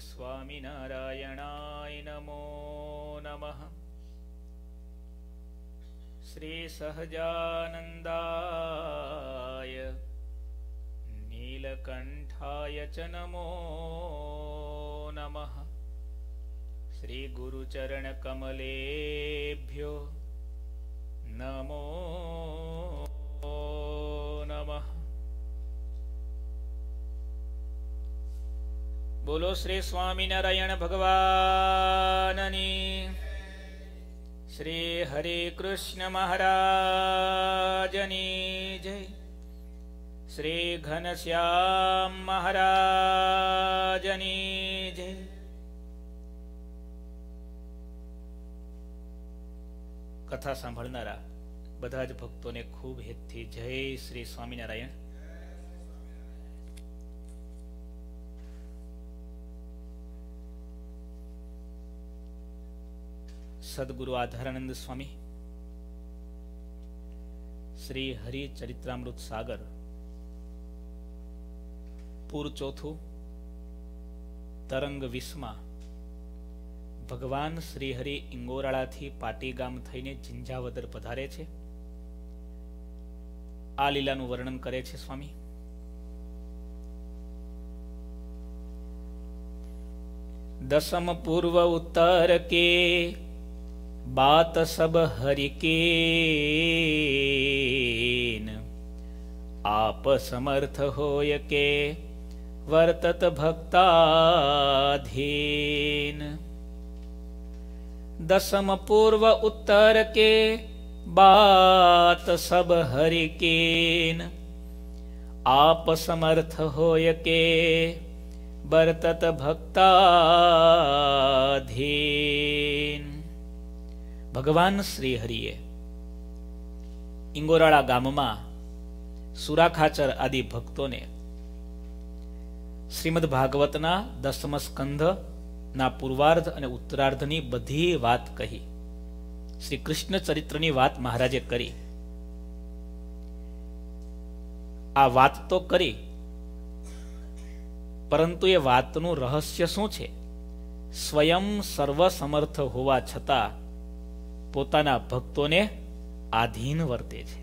स्वामिनारायणाय नमो नमः। श्रीसहजानन्दाय नीलकण्ठाय च नमो नमः। श्रीगुरुचरणकमलेभ्यो नमो બોલો શ્રી સ્વામિનારાયણ ભગવાનની. શ્રી હરે કૃષ્ણ મહારાજની જય. શ્રી ઘનશ્યામ મહારાજની જય. કથા સાંભળનારા બધા જ ભક્તોને ખૂબ હેતથી જય શ્રી સ્વામિનારાયણ. સદગુરુ આધારાનંદ સ્વામી શ્રી હરિ ચરિત્રામૃત સાગર પૂર ચોથું તરંગ વિસ્મા ભગવાન શ્રી હરિ ઇંગોરાળાથી પાટી ગામ થઈને ઝિંઝાવદર પધારે છે આ લીલાનું વર્ણન કરે છે સ્વામી દસમ પૂર્વ ઉત્તર કે बात सब हरि के आप समर्थ होय के वर्तत भक्ताधीन। दसम पूर्व उत्तर के बात सब हरि केन आप समर्थ होय के वर्तत भक्ताधीन। ભગવાન શ્રી હરિએ ઇંગોરાળા ગામમાં સુરાખાચર આદિ ભક્તોને શ્રીમદ ભાગવતના દસમ સ્કંધના પૂર્વાર્ધ અને ઉત્તરાર્ધની બધી વાત કહી, શ્રી કૃષ્ણ ચરિત્રની વાત મહારાજે કરી. આ વાત તો કરી, પરંતુ એ વાતનું રહસ્ય શું છે? સ્વયં સર્વસમર્થ હોવા છતાં પોતાના ભક્તોને આધીન વર્તે છે.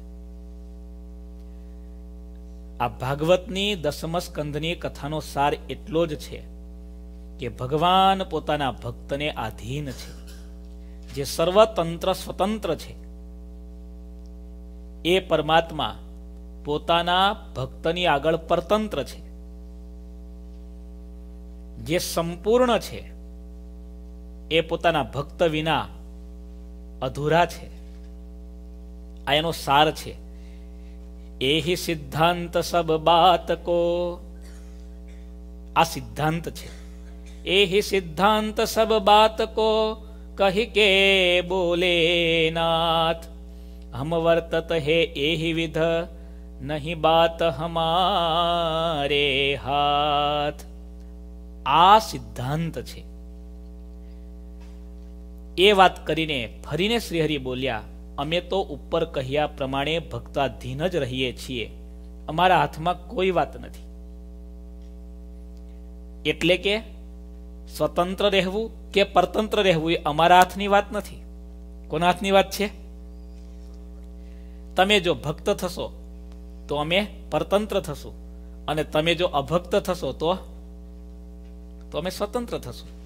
આ ભાગવતની દસમ સ્કંદની કથાનો સાર એટલો જ છે કે ભગવાન પોતાના ભક્તને આધીન છે, જે સર્વતંત્ર સ્વતંત્ર છે. એ પરમાત્મા પોતાના ભક્તની આગળ પરતંત્ર છે. જે સંપૂર્ણ છે, એ પોતાના ભક્ત વિના અધૂરા છે. આ એનો સાર છે. એહી સિદ્ધાંત સબ બાત કો. આ સિદ્ધાંત છે. એહી સિદ્ધાંત સબ બાત કો. કહી કે બોલે નાથ. હમ વર્તત હે એહી વિધ. નહીં બાત હમારે હાથ. આ સિદ્ધાંત છે. એ વાત કરીને ફરીને શ્રીહરિ બોલ્યા, અમે તો ઉપર કહ્યા પ્રમાણે ભક્તાધીન જ રહીએ છીએ. અમારા હાથમાં કોઈ વાત નથી. એટલે કે સ્વતંત્ર રહેવું કે પરતંત્ર રહેવું એ અમારા હાથની વાત નથી? કોના હાથની વાત છે? તમે જો ભક્ત થશો, તો અમે પરતંત્ર થશું. અને તમે જો અભક્ત થશો, તો અમે સ્વતંત્ર થશું.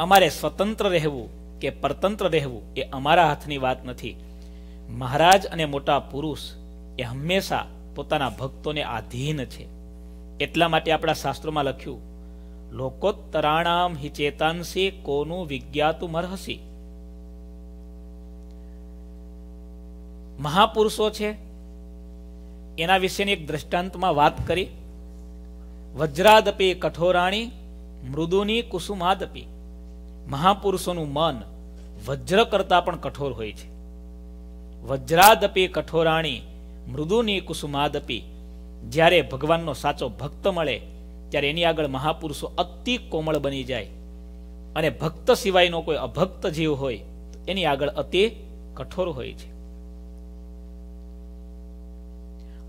અમારે સ્વતંત્ર રહેવું કે પરતંત્ર રહેવું એ અમારા હાથની વાત નથી. મહારાજ અને મોટા પુરુષ એ હંમેશા પોતાના ભક્તોને આધીન છે. એટલા માટે આપણા શાસ્ત્રોમાં લખ્યું, લોકોત્તરાણામ હિ ચેતાંસી કોનું વિજ્ઞાતું મરહસી. મહાપુરુષો છે, એના વિશેની એક દ્રષ્ટાંતમાં વાત કરી, વજ્રાદપી કઠોરાણી મૃદુની કુસુમાદપી. મહાપુરુષોનું મન વજ્ર કરતા પણ કઠોર હોય છે. વજ્રાદપી કઠોરાણી, મૃદુની કુસુમાદપી. જ્યારે ભગવાનનો સાચો ભક્ત મળે, ત્યારે એની આગળ મહાપુરુષો અતિ કોમળ બની જાય. અને ભક્ત સિવાયનો કોઈ અભક્ત જીવ હોય એની આગળ અતિ કઠોર હોય છે.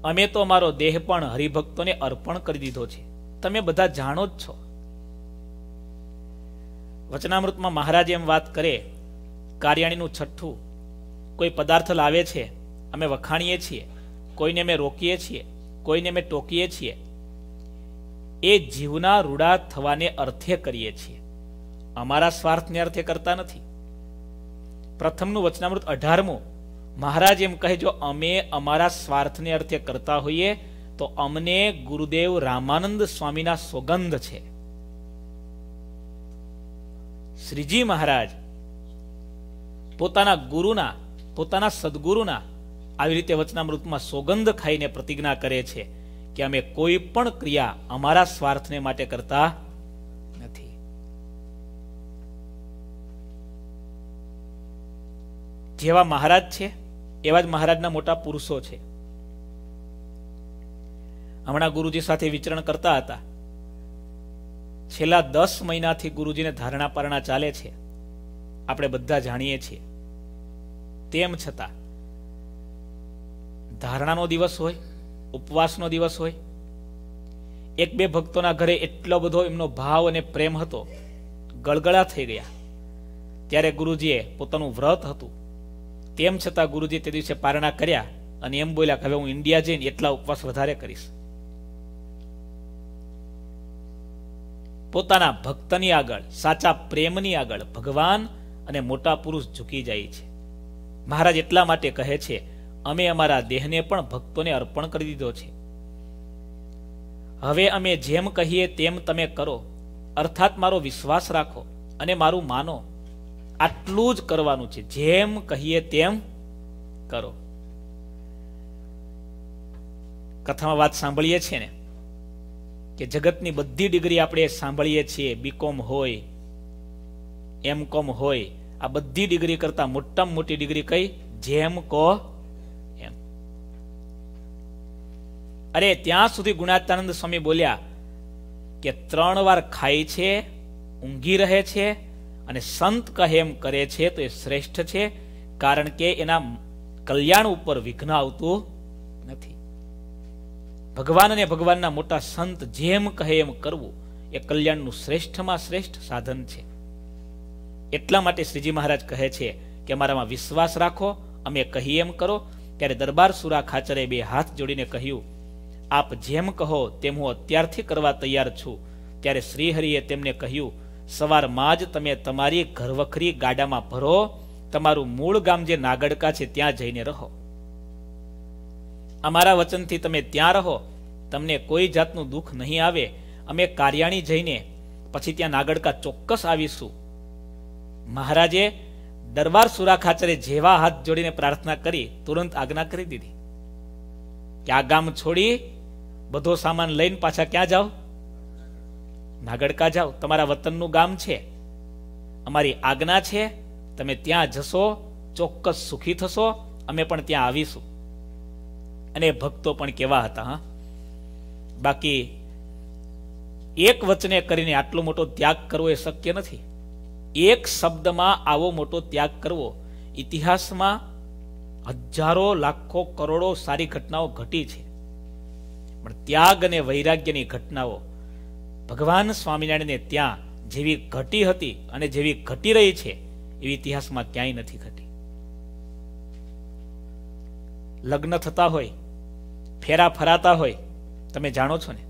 અમે તો અમારો દેહ પણ હરિભક્તોને અર્પણ કરી દીધો છે. તમે બધા જાણો જ છો. વચનામૃતમાં મહારાજ એમ વાત કરે, કાર્યાણીનું છઠ્ઠું કોઈ પદાર્થ લાવે છે? અમે વખાણીએ છીએ. કોઈને અમે રોકીએ છીએ. કોઈને અમે ટોકીએ છીએ. એ જીવના રૂડા થવાને અર્થે કરીએ છીએ. અમારા સ્વાર્થને અર્થે કરતા નથી. પ્રથમનું વચનામૃત અઢારમું. મહારાજ એમ કહે, જો અમે અમારા સ્વાર્થને અર્થે કરતા હોઈએ, તો અમને ગુરુદેવ રામાનંદ સ્વામીના સોગંધ છે. શ્રીજી મહારાજ પોતાના ગુરુના, પોતાના સદગુરુના આવી રીતે વચનામૃતમાં સોગંધ ખાઈને પ્રતિજ્ઞા કરે છે કે અમે કોઈ પણ ક્રિયા અમારા સ્વાર્થને માટે કરતા નથી. જેવા મહારાજ છે, એવા જ મહારાજના મોટા પુરુષો છે. હમણાં ગુરુજી સાથે વિચરણ કરતા હતા. છેલ્લા દસ મહિનાથી ગુરુજીને ધારણા પારણા ચાલે છે. આપણે બધા જાણીએ છીએ. તેમ છતાં, ધારણાનો દિવસ હોય, ઉપવાસનો દિવસ હોય, એક બે ભક્તોના ઘરે એટલો બધો એમનો ભાવ અને પ્રેમ હતો, ગળગળા થઈ ગયા. ત્યારે ગુરુજીએ પોતાનું વ્રત હતું. તેમ છતાં ગુરુજી તે દિવસે પારણા કર્યા અને એમ બોલ્યા કે હવે હું ઇન્ડિયા જઈને એટલા ઉપવાસ વધારે કરીશ. પોતાના ભક્તની આગળ, સાચા પ્રેમની આગળ ભગવાન અને મોટા પુરુષ ઝૂકી જાય છે. મહારાજ એટલા માટે કહે છે, અમે અમારા દેહને પણ ભક્તોને અર્પણ કરી દીધો છે. હવે અમે જેમ કહીએ તેમ તમે કરો. અર્થાત મારો વિશ્વાસ રાખો અને મારું માનો. આટલું જ કરવાનું છે. જેમ કહીએ તેમ કરો. કથામાં વાત સાંભળીએ છીએ ને? કે જગતની બધી ડિગ્રી આપણે સાંભળીએ છીએ બીકોમ હોય એમ કોમ હોય, આ બધી ડિગ્રી કરતા મોટામાં મોટી ડિગ્રી કઈ? જેમ કો એમ. અરે, ત્યાં સુધી ગુણાતાનંદ સ્વામી બોલ્યા કે ત્રણ વાર ખાય છે, ઊંઘી રહે છે અને સંત કહે એમ કરે છે તો એ શ્રેષ્ઠ છે, કારણ કે એના કલ્યાણ ઉપર વિઘ્ન આવતું નથી. ભગવાન અને ભગવાનના મોટા સંત જેમ કહે એમ કરવું એ કલ્યાણનું શ્રેષ્ઠમાં શ્રેષ્ઠ સાધન છે. એટલા માટે શ્રીજી મહારાજ કહે છે કે અમારામાં વિશ્વાસ રાખો, અમે કહીએ એમ કરો, ત્યારે દરબાર સુરા ખાચરે બે હાથ જોડીને કહ્યું, આપ જેમ કહો તેમ હું અત્યારથી કરવા તૈયાર છું. ત્યારે શ્રીહરિએ તેમને કહ્યું, સવારમાં જ તમે તમારી ઘરવખરી ગાડામાં ભરો, તમારું મૂળ ગામ જે નાગડકા છે ત્યાં જઈને રહો. અમારા વચનથી તમે ત્યાં રહો, તમને કોઈ જાતનું દુઃખ નહીં આવે. અમે કાર્યાણી જઈને પછી ત્યાં નાગડકા ચોક્કસ આવીશું. મહારાજે દરબાર સુરાખાચરે જેવા હાથ જોડીને પ્રાર્થના કરી, તુરંત આજ્ઞા કરી દીધી. કે આ ગામ છોડી બધો સામાન લઈને પાછા ક્યાં જાઓ? નાગડકા જાઓ. તમારા વતનનું ગામ છે. અમારી આજ્ઞા છે, તમે ત્યાં જશો, ચોક્કસ સુખી થશો, અમે પણ ત્યાં આવીશું. અને ભક્તો પણ કેવા હતા, હા? બાકી એક વચને કરીને આટલો મોટો ત્યાગ કરવો એ શક્ય નથી. એક શબ્દમાં આવો મોટો ત્યાગ કરવો, ઇતિહાસમાં હજારો, લાખો, કરોડો સારી ઘટનાઓ ઘટી છે. પણ ત્યાગ અને વૈરાગ્યની ઘટનાઓ ભગવાન સ્વામિનારાયણને ત્યાં જેવી ઘટી હતી અને જેવી ઘટી રહી છે, એવી ઇતિહાસમાં ક્યાંય નથી ઘટી. લગ્ન થતા હોય ફેરા ફરાતા હોય, તમે જાણો છો ને?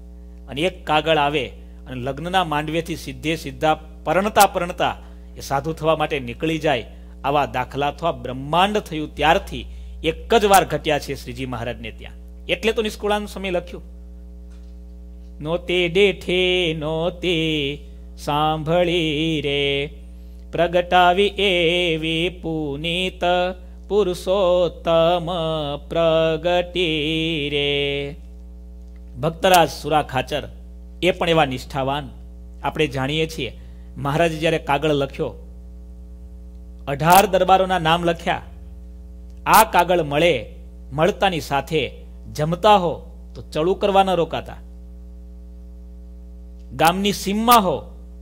અને એક કાગળ આવે અને લગ્નના માંડવેથી સીધે સીધા પરણતા પરણતા એ સાધુ થવા માટે નીકળી જાય, આવા દાખલા થવા બ્રહ્માંડ થયું ત્યારથી એક જ વાર ઘટ્યા છે શ્રીજી મહારાજને ત્યાં. એટલે તો નિષ્કુળાન સમય લખ્યું નોતે ડેઠે નોતે સાંભળી રે, પ્રગટાવી એવી પુનીત પુરુષોત્તમ પ્રગટી રે ભક્તરાજ સુરા ખાચર એ પણ એવા નિષ્ઠાવાન. આપણે જાણીએ છીએ, મહારાજ જ્યારે કાગળ લખ્યો, અઢાર દરબારોના નામ લખ્યા, આ કાગળ મળે, મળતાની સાથે જમતા હો, તો ચડું કરવા ન રોકાતા. ગામની સીમમાં હો,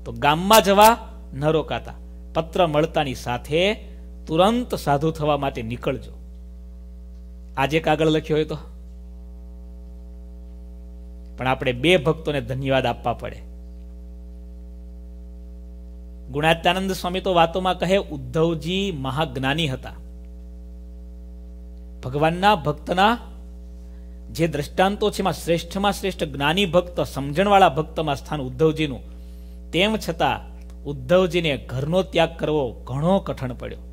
તો ગામમાં જવા ન રોકાતા. પત્ર મળતાની સાથે તુરંત સાધુ થવા માટે નીકળજો. આજે કાગળ લખ્યો હોય તો? પણ આપણે બે ભક્તોને ધન્યવાદ આપવા પડે. ગુણાત્યાનંદ સ્વામી તો વાતોમાં કહે, ઉદ્ધવજી મહાજ્ઞાની હતા. ભગવાનના ભક્તના જે દ્રષ્ટાંતો છે, એમાં શ્રેષ્ઠમાં શ્રેષ્ઠ જ્ઞાની ભક્ત, સમજણવાળા ભક્તમાં સ્થાન ઉદ્ધવજીનું. તેમ છતાં ઉદ્ધવજીને ઘરનો ત્યાગ કરવો ઘણો કઠણ પડ્યો.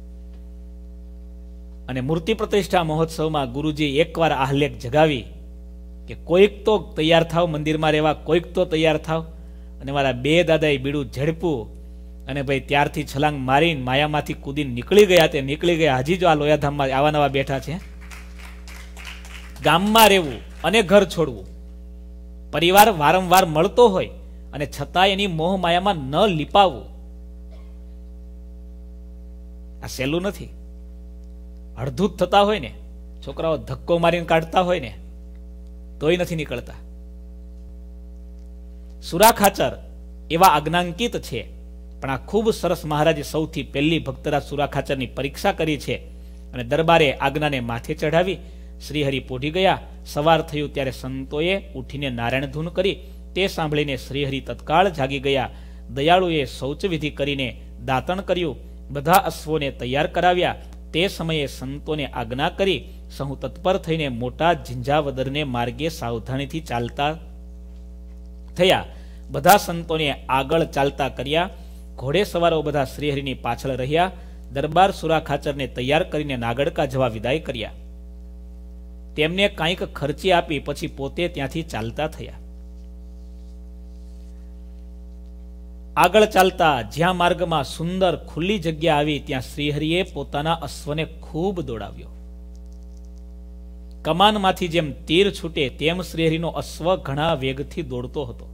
અને મૂર્તિ પ્રતિષ્ઠા મહોત્સવમાં ગુરુજી એકવાર આહલેખ જગાવી કે કોઈક તો તૈયાર થાવ મંદિરમાં રહેવા, કોઈક તો તૈયાર થાવ. અને મારા બે દાદાએ બીડું ઝડપું અને ભાઈ ત્યારથી છલાંગ મારીને માયામાંથી કૂદીને નીકળી ગયા તે નીકળી ગયા. હજી જો આ લોયાધામમાં આવા નવા બેઠા છે. ગામમાં રહેવું અને ઘર છોડવું. પરિવાર વારંવાર મળતો હોય અને છતાં એની મોહ માયામાં ન લીપાવવું આ સહેલું નથી. અડધૂત થતા હોય ને, છોકરાઓ ધક્કો મારીને કાઢતા હોય ને, તોય નથી નીકળતા. સુરાખાચર એવા અજ્ઞાંકિત છે, પણ આ ખૂબ સરસ મહારાજે સૌથી પહેલી ભક્તરાજ સુરાખાચરની પરીક્ષા કરી છે અને દરબારે આજ્ઞાને માથે ચઢાવી શ્રીહરિ પોઢી ગયા. સવાર થયું ત્યારે સંતોએ ઉઠીને નારાયણ ધૂન કરી. તે સાંભળીને શ્રીહરિ તત્કાળ જાગી ગયા. દયાળુએ શૌચવિધિ કરીને દાતણ કર્યું. બધા અશ્વોને તૈયાર કરાવ્યા. તે સમયે સંતોને આજ્ઞા કરી સહુ તત્પર થઈને મોટા ઝીંઝાવદરને માર્ગે સાવધાનીથી ચાલતા થયા. બધા સંતોને આગળ ચાલતા કર્યા. ઘોડે સવારો બધા શ્રીહરિની પાછળ રહ્યા. દરબાર સુરા ખાચરને તૈયાર કરીને નાગડકા જવા વિદાય કર્યા. તેમને કાંઈક ખર્ચી આપી પછી પોતે ત્યાંથી ચાલતા થયા. આગળ ચાલતા જ્યાં માર્ગમાં સુંદર ખુલ્લી જગ્યા આવી, ત્યાં શ્રીહરિએ પોતાના અશ્વને ખૂબ દોડાવ્યો. કમાનમાંથી જેમ તીર છૂટે, તેમ શ્રીહરિનો અશ્વ ઘણા વેગથી દોડતો હતો.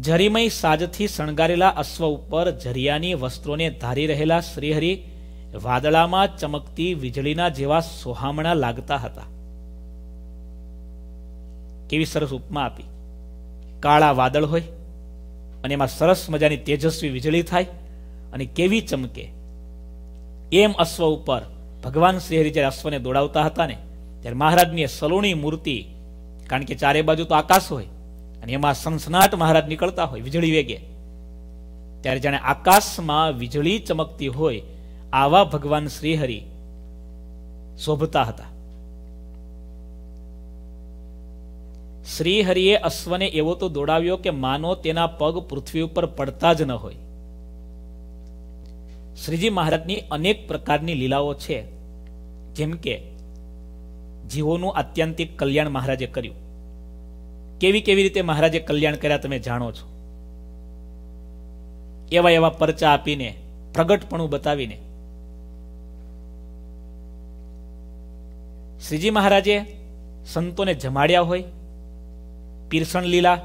જરીમય સાજથી શણગારેલા અશ્વ ઉપર જરિયાની વસ્ત્રોને ધારી રહેલા શ્રીહરિ વાદળામાં ચમકતી વીજળીના જેવા સોહામણા લાગતા હતા. કેવી સરસ ઉપમા આપી. કાળા વાદળ હોય અને એમાં સરસ મજાની તેજસ્વી વીજળી થાય અને કેવી ચમકે. એમ અશ્વ ઉપર ભગવાન શ્રીહરિ જ્યારે અશ્વને દોડાવતા હતા ને, ત્યારે મહારાજની સલોણી મૂર્તિ, કારણ કે ચારે બાજુ તો આકાશ હોય અને એમાં સનસનાટ મહારાજ નીકળતા હોય વીજળી વેગે. ત્યારે જાણે આકાશમાં વીજળી ચમકતી હોય આવા ભગવાન શ્રીહરિ શોભતા હતા. શ્રીહરિએ અશ્વને એવો તો દોડાવ્યો કે માનો તેના પગ પૃથ્વી ઉપર પડતા જ ન હોય. શ્રીજી મહારાજની અનેક પ્રકારની લીલાઓ છે. જેમ કે, જીવોનું આત્યંતિક કલ્યાણ મહારાજે કર્યું. કેવી કેવી રીતે મહારાજે કલ્યાણ કર્યા તમે જાણો છો? એવા એવા પરચા આપીને, પ્રગટપણું બતાવીને. શ્રીજી મહારાજે સંતોને જમાડ્યા હોય પીરસણ લીલા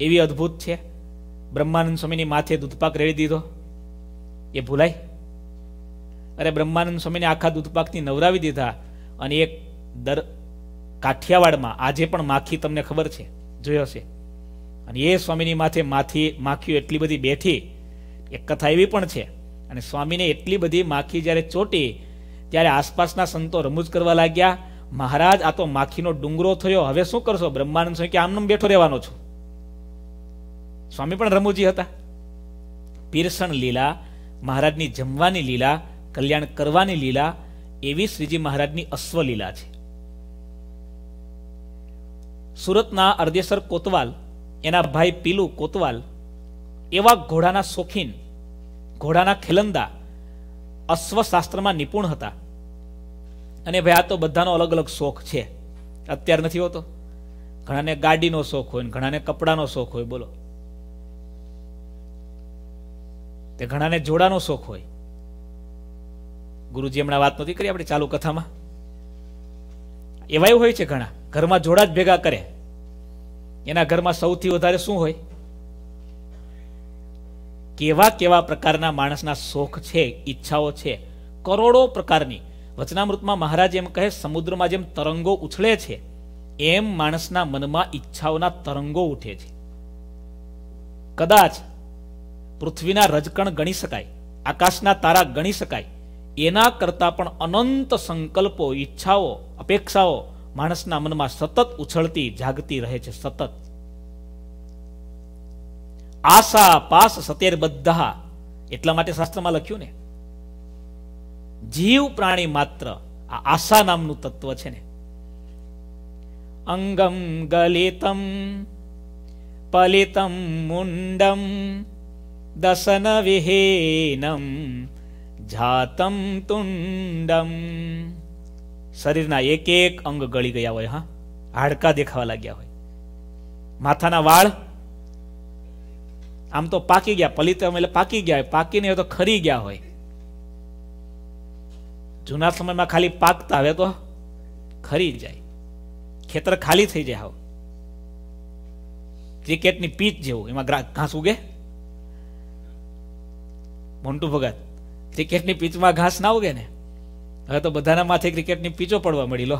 એવી અદ્ભુત છે. બ્રહ્માનંદ સ્વામીની માથે દૂધપાક રેડી દીધો. એ ભૂલાય. અરે બ્રહ્માનંદ સ્વામીને આખા દૂધપાકથી નવરાવી દીધા અને એક દર કાઠિયાવાડમાં આજે પણ માખી તમને ખબર છે. જોયો છે અને એ સ્વામીની માથે માથી માખીઓ એટલી બધી બેઠી. એક કથા એવી પણ છે. અને સ્વામીને એટલી બધી માખી જ્યારે ચોટી, ત્યારે આસપાસના સંતો રમૂજ કરવા લાગ્યા મહારાજ, આ તો માખીનો ડુંગરો થયો. હવે શું કરશો? બ્રહ્માનંદ સ્વામી કે આમનામ બેઠો રહેવાનો છું. સ્વામી પણ રમુજી હતા. પીરસણ લીલા, મહારાજની જમવાની લીલા, કલ્યાણ કરવાની લીલા, એવી શ્રીજી મહારાજની અશ્વલીલા છે. સુરતના અર્ધેસર કોતવાલ, એના ભાઈ પીલુ કોતવાલ, એવા ઘોડાના શોખીન, ઘોડાના ખેલંદા, અશ્વશાસ્ત્રમાં નિપુણ હતા. અને ભાઈ, આ તો બધાનો અલગ અલગ શોખ છે. અત્યારે નથી હોતો. ઘણાને ગાડીનો શોખ હોય ઘણાને કપડાનો શોખ હોય, બોલો. તે ઘણાને જોડાનો શોખ હોય. ગુરુજી હમણાં વાત નથી કરી આપણે ચાલુ કથામાં? એવાય હોય છે ઘણા. ઘરમાં જોડા જ ભેગા કરે. એના ઘરમાં સૌથી વધારે શું હોય? કેવા કેવા પ્રકારના માણસના શોખ છે, ઈચ્છાઓ છે? કરોડો પ્રકારની. વચનામૃતમાં મહારાજ એમ કહે, સમુદ્રમાં જેમ તરંગો ઉછળે છે, એમ માણસના મનમાં ઈચ્છાઓના તરંગો ઉઠે છે. કદાચ પૃથ્વીના રજકણ ગણી શકાય, આકાશના તારા ગણી શકાય, એના કરતા પણ અનંત સંકલ્પો, ઈચ્છાઓ, અપેક્ષાઓ માણસના મનમાં સતત ઉછળતી, જાગતી રહે છે, સતત. આશા પાસ સતેર બધા એટલા માટે શાસ્ત્રમાં લખ્યું ને જીવ પ્રાણી માત્ર આ આશા નામનું તત્વ છે ને. અંગમ ગલિતમ, પલિતમ મુંડમ, દસન વિહીનમ, જાતમ તુંડમ. શરીરના એક એક અંગ ગળી ગયા હોય, હા? હાડકા દેખાવા લાગ્યા હોય. માથાના વાળ આમ તો પાકી ગયા, પલિતમ એટલે પાકી ગયા હોય, પાકીને તો ખરી ગયા હોય. જૂના સમયમાં ખાલી પાકતા હવે તો ખરી જાય. ખેતર ખાલી થઈ જાય હાવ. ક્રિકેટની પીચ જેવું, એમાં ઘાસ ઉગે? મોન્ટુ ભગત, ક્રિકેટની પીચમાં ઘાસ ના ઉગે ને? હવે તો બધાના માથે ક્રિકેટની પીચો પડવા મળી, લો.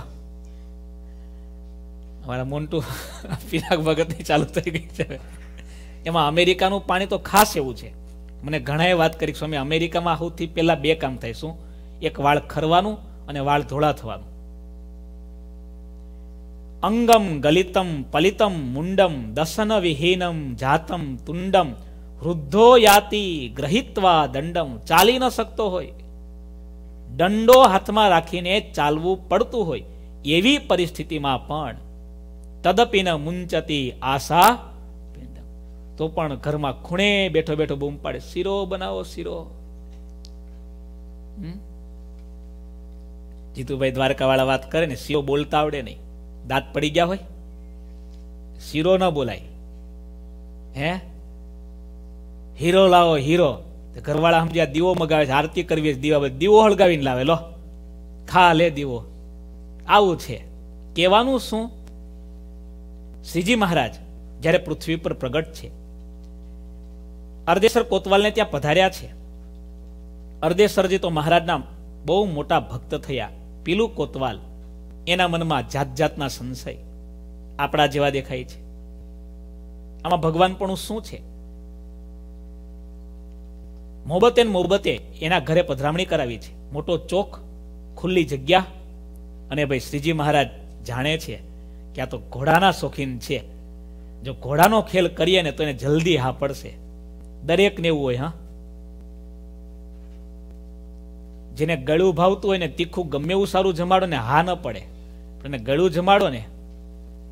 અમારા મોન્ટુ પિનાક ભગતની ચાલુ થઈ ગઈ છે એમાં અમેરિકાનું પાણી તો ખાસ એવું છે. મને ઘણાએ વાત કરી, સ્વામી, અમેરિકામાં સૌથી પહેલાં બે કામ થાય. શું? એક વાળ ખરવાનું અને વાળ ધોળા થવાનું. અંગમ ગલિતમ પલિતમ મુંડમ દસન વિહીનમ જાતમ તુંડમ વૃદ્ધો યાતિ ગ્રહિત્વા દંડમ ચાલી ન શકતો હોય. દંડો હાથમાં રાખીને ચાલવું પડતું હોય એવી પરિસ્થિતિમાં પણ તદપીન મુંચતી આશા તો પણ ઘરમાં ખૂણે બેઠો બેઠો બૂમ પાડે, શીરો બનાવો, શીરો. જીતુભાઈ દ્વારકા વાળા વાત કરે ને શીરો બોલતા આવડે નહીં. દાંત પડી ગયા હોય. શીરો ન બોલાય. હે? હીરો લાવો, હીરો. ઘરવાળા સમજ્યા, દીવો મગાવે છે, આરતી કરવી દીવા દીવો હળગાવીને લાવે, લો. ખા લે દીવો. આવું છે. કહેવાનું શું? શ્રીજી મહારાજ, જ્યારે પૃથ્વી પર પ્રગટ છે અર્ધેશ્વર કોતવાલને ત્યાં પધાર્યા છે. અર્ધેશ્વરજી તો મહારાજના બહુ મોટા ભક્ત થયા. પીલું કોતવાલ, એના મનમાં જાત જાતના સંશય આપણા જેવા દેખાય છે. આમાં ભગવાન પણ શું છે? મોહબતે મોહબતે એના ઘરે પધરામણી કરાવી છે. મોટો ચોક, ખુલ્લી જગ્યા અને ભાઈ શ્રીજી મહારાજ જાણે છે કે આ તો ઘોડાના શોખીન છે. જો ઘોડાનો ખેલ કરીએ ને તો એને જલ્દી હા પડશે. દરેકને એવું હોય, હા? જેને ગળું ભાવતું હોય ને તીખું ગમે એવું સારું જમાડો ને હા ન પડે. પણ ગળું જમાડો ને,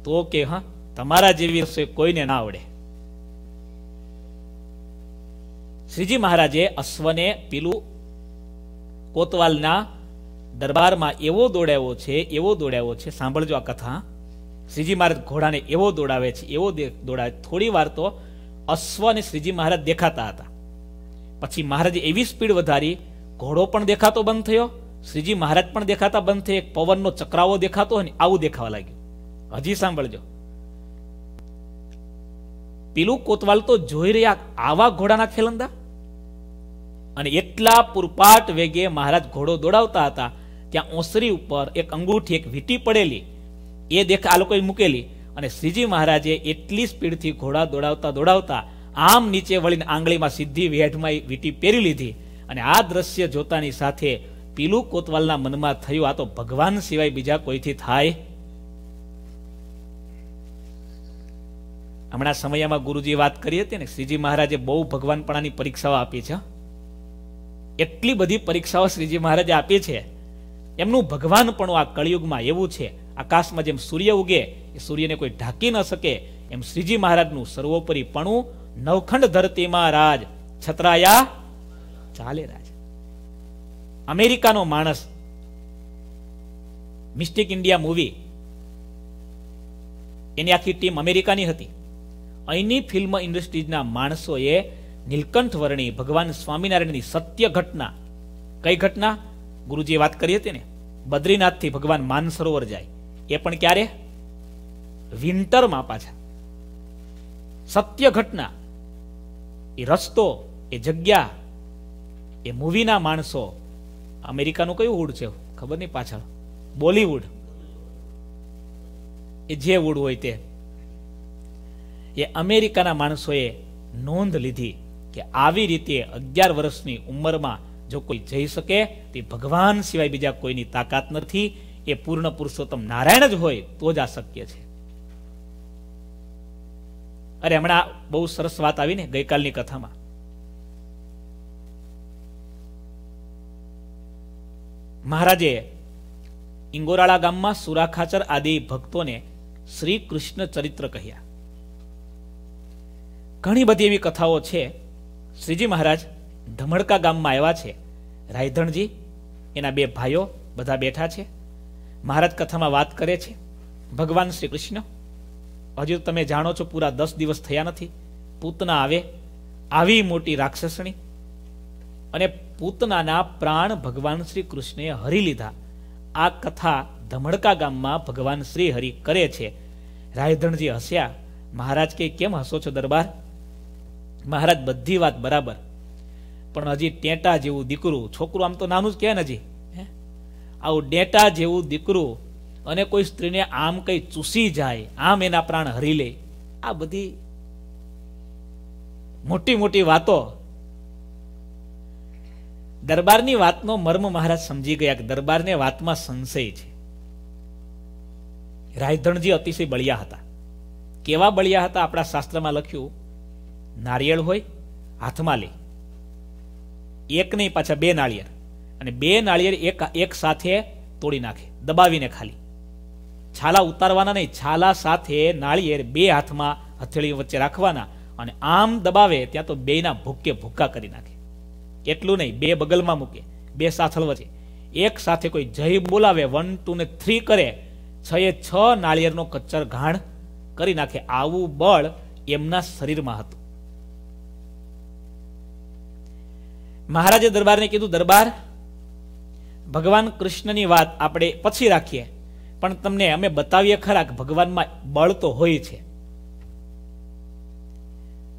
તો કે, હા, તમારા જેવી રસોઈ કોઈને ના આવડે. શ્રીજી મહારાજે અશ્વને પેલું કોતવાલના દરબારમાં એવો દોડાવ્યો છે, એવો દોડાવ્યો છે, સાંભળજો આ કથા. શ્રીજી મહારાજ ઘોડાને એવો દોડાવે છે, એવો દોડાવે થોડી વાર તો અશ્વ અને શ્રીજી મહારાજ દેખાતા હતા. પછી મહારાજે એવી સ્પીડ વધારી ઘોડો પણ દેખાતો બંધ થયો, શ્રીજી મહારાજ પણ દેખાતા બંધ થયો પવનનો ચક્રાવો દેખાતો હોય ને આવું દેખાવા લાગ્યું. હજી સાંભળજો. પેલું કોતવાલ તો જોઈ રહ્યા આવા ઘોડાના ખેલંદા? અને એટલા પુરપાટ વેગે મહારાજ ઘોડો દોડાવતા હતા, ત્યાં ઓસરી ઉપર એક અંગૂઠી, એક વીટી પડેલી. એ દેખા આ લોકોએ મૂકેલી અને શ્રીજી મહારાજે એટલી સ્પીડથી ઘોડા દોડાવતા દોડાવતા આમ નીચે વળીને આંગળીમાં સીધી વેઢમાં વીટી પહેરી લીધી. અને આ દ્રશ્ય જોતાની સાથે પીલું કોતવાલના મનમાં થયું, આ તો ભગવાન સિવાય બીજા કોઈથી થાય? હમણાં સમયમાં ગુરુજી વાત કરી હતી ને, શ્રીજી મહારાજે બહુ ભગવાનપણાની પરીક્ષાઓ આપી છે. એટલી બધી પરીક્ષાઓ શ્રીજી મહારાજે આપી છે. એમનું ભગવાનપણું આ કળિયુગમાં એવું છે, આકાશમાં જેમ સૂર્ય ઉગે, એ સૂર્યને કોઈ ઢાંકી ન શકે, એમ શ્રીજી મહારાજનું સર્વોપરીપણું નવખંડ ધરતીમાં રાજ છત્રાયા ચાલે છે અમેરિકાનો માણસ મિસ્ટેક ઇન્ડિયા મૂવી એની આખી ટીમ અમેરિકાની હતી. અહીંની ફિલ્મ ઇન્ડસ્ટ્રીઝના માણસોએ નીલકંઠ વર્ણી, ભગવાન સ્વામિનારાયણની સત્ય ઘટના, કઈ ઘટના? ગુરુજીએ વાત કરી હતી ને, બદ્રીનાથથી ભગવાન માનસરોવર જાય. એ પણ ક્યારે? વિન્ટરમાં પાછા. સત્ય ઘટના, એ રસ્તો, એ જગ્યા એ મૂવીના માણસો. અમેરિકાનું કયું વુડ છે? ખબર નહીં પાછળ. બોલીવુડ. એ જે વુડ હોય તે. એ અમેરિકાના માણસોએ નોંધ લીધી કે આવી રીતે અગિયાર વર્ષની ઉંમરમાં જો કોઈ જઈ શકે, તે ભગવાન સિવાય બીજા કોઈની તાકાત નથી, એ પૂર્ણ પુરુષોત્તમ નારાયણ જ હોય તો જ આ શક્ય છે. અરે હમણાં બહુ સરસ વાત આવી ને ગઈકાલની કથામાં. મહારાજે ઇંગોરાળા ગામમાં સુરાખાચર આદિ ભક્તોને શ્રી કૃષ્ણ ચરિત્ર કહ્યા. ઘણી બધી એવી કથાઓ છે. શ્રીજી મહારાજ ધમડકા ગામમાં આવ્યા છે. રાયધણજી, એના બે ભાઈઓ બધા બેઠા છે. મહારાજ કથામાં વાત કરે છે. ભગવાન શ્રી કૃષ્ણ હજુ તમે જાણો છો પૂરા દસ દિવસ થયા નથી. પૂતના આવે, આવી મોટી રાક્ષસણી અને પૂતનાના પ્રાણ ભગવાન શ્રી કૃષ્ણએ હરી લીધા. આ કથા ધમડકા ગામમાં ભગવાન શ્રી હરિ કરે છે. રાયધણજી હસ્યા. મહારાજ કે, કેમ હસો છો દરબાર? મહારાજ, બધી વાત બરાબર. પણ હજી ટેટા જેવું દીકરું, છોકરું આમ તો નાનું જ કહે ને હજી. આવું ડેટા જેવું દીકરું અને કોઈ સ્ત્રીને આમ કઈ ચૂસી જાય, આમ એના પ્રાણ હરી લે. આ બધી મોટી મોટી વાતો દરબારની વાતનો મર્મ મહારાજ સમજી ગયા કે દરબારને વાતમાં સંશય છે. રાયધણજી અતિશય બળિયા હતા. કેવા બળિયા હતા આપણા શાસ્ત્રમાં લખ્યું? નારિયેળ હોય, હાથમાં લે. એક નહીં, પાછા બે નાળિયેર. અને બે નાળિયેર એક એક સાથે તોડી નાખે, દબાવીને ખાલી. છાલા ઉતારવાના નહીં, છાલા સાથે નાળિયેર બે હાથમાં હથેળી વચ્ચે રાખવાના અને આમ દબાવે, ત્યાં તો બેના ભૂકે ભૂક્કા કરી નાખે. એટલું નહીં, બે બગલમાં મૂકે, બે સાથળ વચ્ચે એક સાથે કોઈ જય બોલાવે વન ટુ ને થ્રી કરે છ એ છ નાળિયેરનો કચ્ચર ઘાણ કરી નાખે. આવું બળ એમના શરીરમાં હતું. મહારાજે દરબારને કીધું, દરબાર, ભગવાન કૃષ્ણની વાત આપણે પછી રાખીએ. પણ તમને અમે બતાવીએ ખરા ભગવાનમાં બળ તો હોય છે.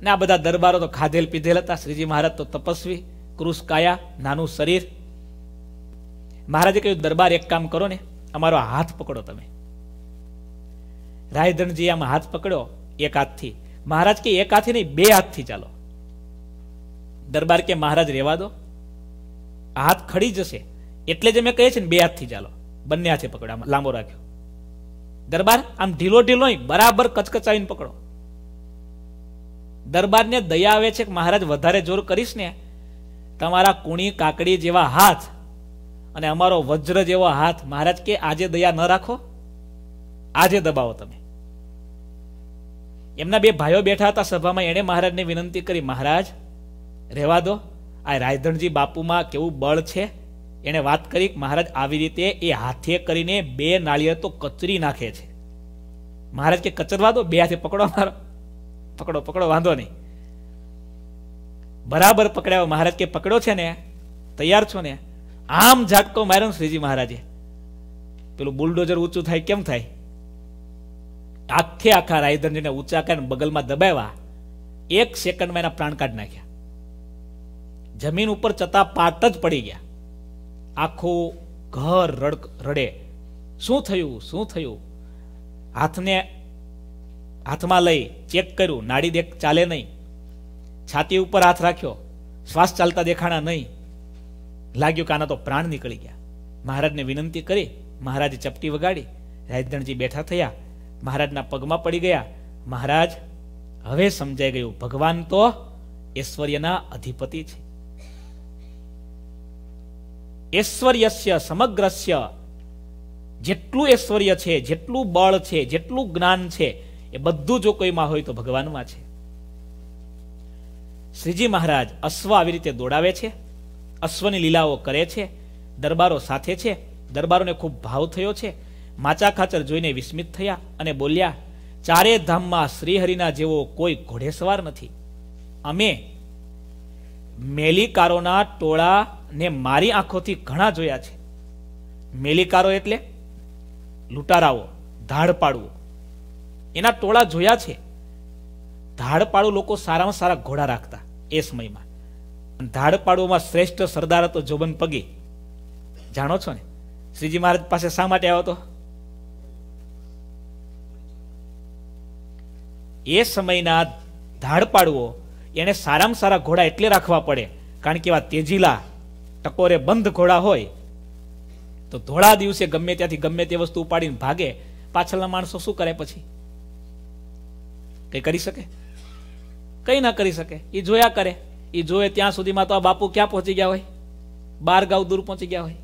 ને આ બધા દરબારો તો ખાધેલ પીધેલ હતા. શ્રીજી મહારાજ તો તપસ્વી. ક્રુશ કાયા, નાનું શરીર. મહારાજે કહ્યું, દરબાર એક કામ કરો ને, અમારો હાથ પકડો તમે. રાયધનજી આમાં હાથ પકડ્યો, એક હાથથી. મહારાજ કે, એક હાથથી નહીં, બે હાથથી ચાલો. દરબાર કે, મહારાજ, રેવા દો. હાથ ખડી જશે. એટલે જ મેં કહે છે ને, બે હાથથી ચાલો. બંને હાથે પકડો આમ લાંબો રાખ્યો. દરબાર આમ ઢીલો ઢીલો બરાબર કચકચાવીને પકડો. દરબારને દયા આવે છે કે, મહારાજ, વધારે જોર કરીશ ને તમારા કુણી કાકડી જેવા હાથ અને અમારો વજ્ર જેવો હાથ મહારાજ કે આજે દયા ન રાખો? આજે દબાવો તમે. એમના બે ભાઈઓ બેઠા હતા સભામાં, એણે મહારાજને વિનંતી કરી, મહારાજ, રહેવા દો. આ રાયધણજી બાપુમાં કેવું બળ છે? એણે વાત કરી, મહારાજ, આવી રીતે એ હાથે કરીને બે નાળિયેર તો કચરી નાખે છે. મહારાજ કે, કચરવા દો, બે હાથે પકડો મારો. પકડો પકડો, વાંધો નહીં. બરાબર પકડાયો. મહારાજ કે, પકડો છે ને? તૈયાર છો ને? આમ ઝાટકો માર્યો શ્રીજી મહારાજે. પેલું બુલડોઝર ઊંચું થાય, કેમ થાય? આખે આખા રાયધનજીને ઊંચા કરીને બગલમાં દબાવ્યા. એક સેકન્ડમાં એના પ્રાણ કાઢી નાખ્યા. જમીન ઉપર ચતા પાટ જ પડી ગયા. આખું ઘર રડ, રડે. શું થયું? શું થયું? હાથને હાથમાં લઈ ચેક કર્યું. નાડી દેખ ચાલે નહીં. છાતી ઉપર હાથ રાખ્યો. શ્વાસ ચાલતા દેખાણા નહીં. લાગ્યું કે આના તો પ્રાણ નીકળી ગયા. મહારાજને વિનંતી કરી, મહારાજે ચપટી વગાડી. રાજધણજી બેઠા થયા. મહારાજના પગમાં પડી ગયા. મહારાજ, હવે સમજાઈ ગયું, ભગવાન તો ઐશ્વર્યના અધિપતિ છે. ઐશ્વર્યસ્ય સમગ્રસ્ય. જેટલું ઐશ્વર્ય છે, જેટલું બળ છે, જેટલું જ્ઞાન છે, એ બધું જો કોઈમાં હોય તો ભગવાનમાં છે. શ્રીજી મહારાજ અશ્વ આવી રીતે દોડાવે છે, અશ્વની લીલાઓ કરે છે, દરબારો સાથે છે, દરબારોને ખૂબ ભાવ થયો છે. માચા ખાચર જોઈને વિસ્મિત થયા અને બોલ્યા, ચારે ધામમાં શ્રીહરિના જેવો કોઈ ઘોડેસવાર નથી. અમે મેલિકારોના ટોળાને મારી આંખોથી ઘણા જોયા છે. મેલિકારો એટલે લૂંટારાઓ ધાડ એના ટોળા જોયા છે. ધાડ લોકો સારામાં સારા ઘોડા રાખતા. એ સમયમાં. ધાડ પાડવામાં શ્રેષ્ઠ સરદાર હતો જોબન પગી. જાણો છો ને? શ્રીજી મહારાજ પાસે શા માટે આવ્યો હતો? એ સમયના ધાડપાડવો એને સારામાં સારા ઘોડા એટલે રાખવા પડે. કારણ કે એવા તેજીલા ટકોરે બંધ ઘોડા હોય, તો ધોળા દિવસે ગમે ત્યાંથી ગમે તે વસ્તુ ઉપાડીને ભાગે. પાછળના માણસો શું કરે પછી? કઈ કરી શકે? કઈ ના કરી શકે? એ જોયા કરે. એ જોયે ત્યાં સુધીમાં તો આ બાપુ ક્યાં પહોંચી ગયા હોય? બાર ગાઉ દૂર પહોંચી ગયા હોય.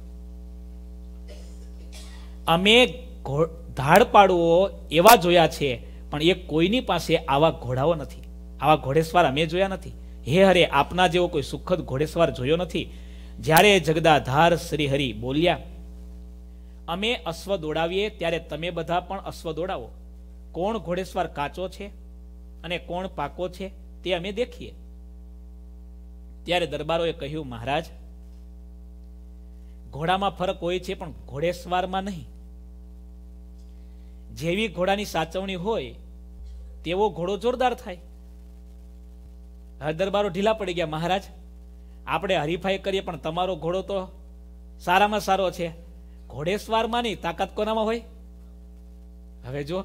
અમે ધાડ પાડવો એવા જોયા છે, પણ એ કોઈની પાસે આવા ઘોડાઓ નથી. આવા ઘોડેસવાર અમે જોયા નથી. હે હરે, આપના જેવો કોઈ સુખદ ઘોડેસવાર જોયો નથી? જ્યારે જગદાધાર શ્રી હરિ બોલ્યા, અમે અશ્વ દોડાવીએ ત્યારે તમે બધા પણ અશ્વ દોડાવો. કોણ ઘોડેસવાર કાચો છે અને કોણ પાકો છે? તે અમે દેખીએ. ત્યારે દરબારોએ કહ્યું, મહારાજ, ઘોડામાં ફરક હોય છે, પણ ઘોડેસવારમાં નહીં. જેવી ઘોડાની સાચવણી હોય, તેવો ઘોડો જોરદાર થાય. હરદરબારો ઢીલા પડી ગયા, મહારાજ, આપણે હરીફાઈ કરીએ, પણ તમારો ઘોડો તો સારામાં સારો છે. ઘોડેસવારમાં નહીં, તાકાત કોનામાં હોય? હવે જો,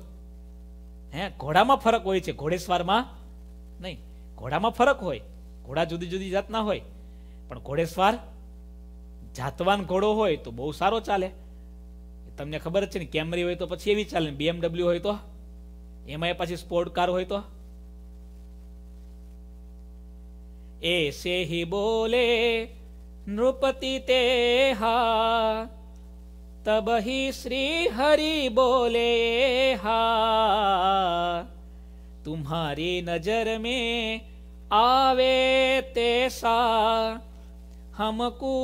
હે, ઘોડામાં ફરક હોય છે, ઘોડેસવારમાં નહીં. ઘોડામાં ફરક હોય. ઘોડા જુદી જુદી જાતના હોય. પણ ઘોડેસવાર જાતવાન ઘોડો હોય તો બહુ સારો ચાલે. તમને ખબર જ છે ને, કેમરી હોય તો પછી એવી ચાલે બીએમડબલ્યુ હોય તો. એમાં એ પાછી સ્પોર્ટ કાર હોય તો. એસે હી બોલે, નૃપતિ તે હા. તબહી શ્રી હરિ બોલે હા. तुम्हारी नजर में आवे तेसा हमको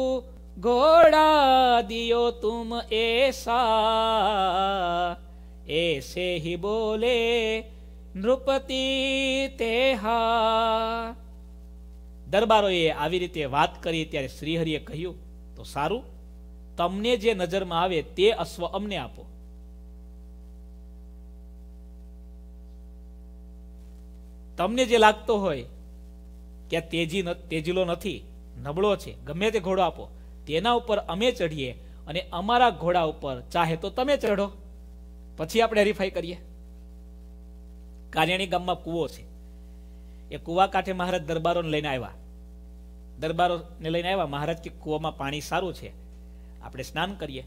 घोड़ा दियो तुम ऐसा ऐसे ही बोले नृपति ते हा દરબારોએ આવી રીતે વાત કરી ત્યારે શ્રીહરિએ કહ્યું તો સારું તમને જે નજરમાં આવે તે અશ્વ અમને આપો તમને જે લાગતો હોય કે તેજી તેજીલો નથી, નબળો છે, ગમે તે ઘોડો આપો, તેના ઉપર અમે ચઢીએ અને અમારા ઘોડા ઉપર ચાહે તો તમે ચઢો. પછી આપણે હરીફાઈ કરીએ. કાર્યાણી ગામમાં કૂવો છે. એ કૂવા કાંઠે મહારાજ દરબારોને લઈને આવ્યા. દરબારોને લઈને આવ્યા. મહારાજ કે કૂવામાં પાણી સારું છે. આપણે સ્નાન કરીએ.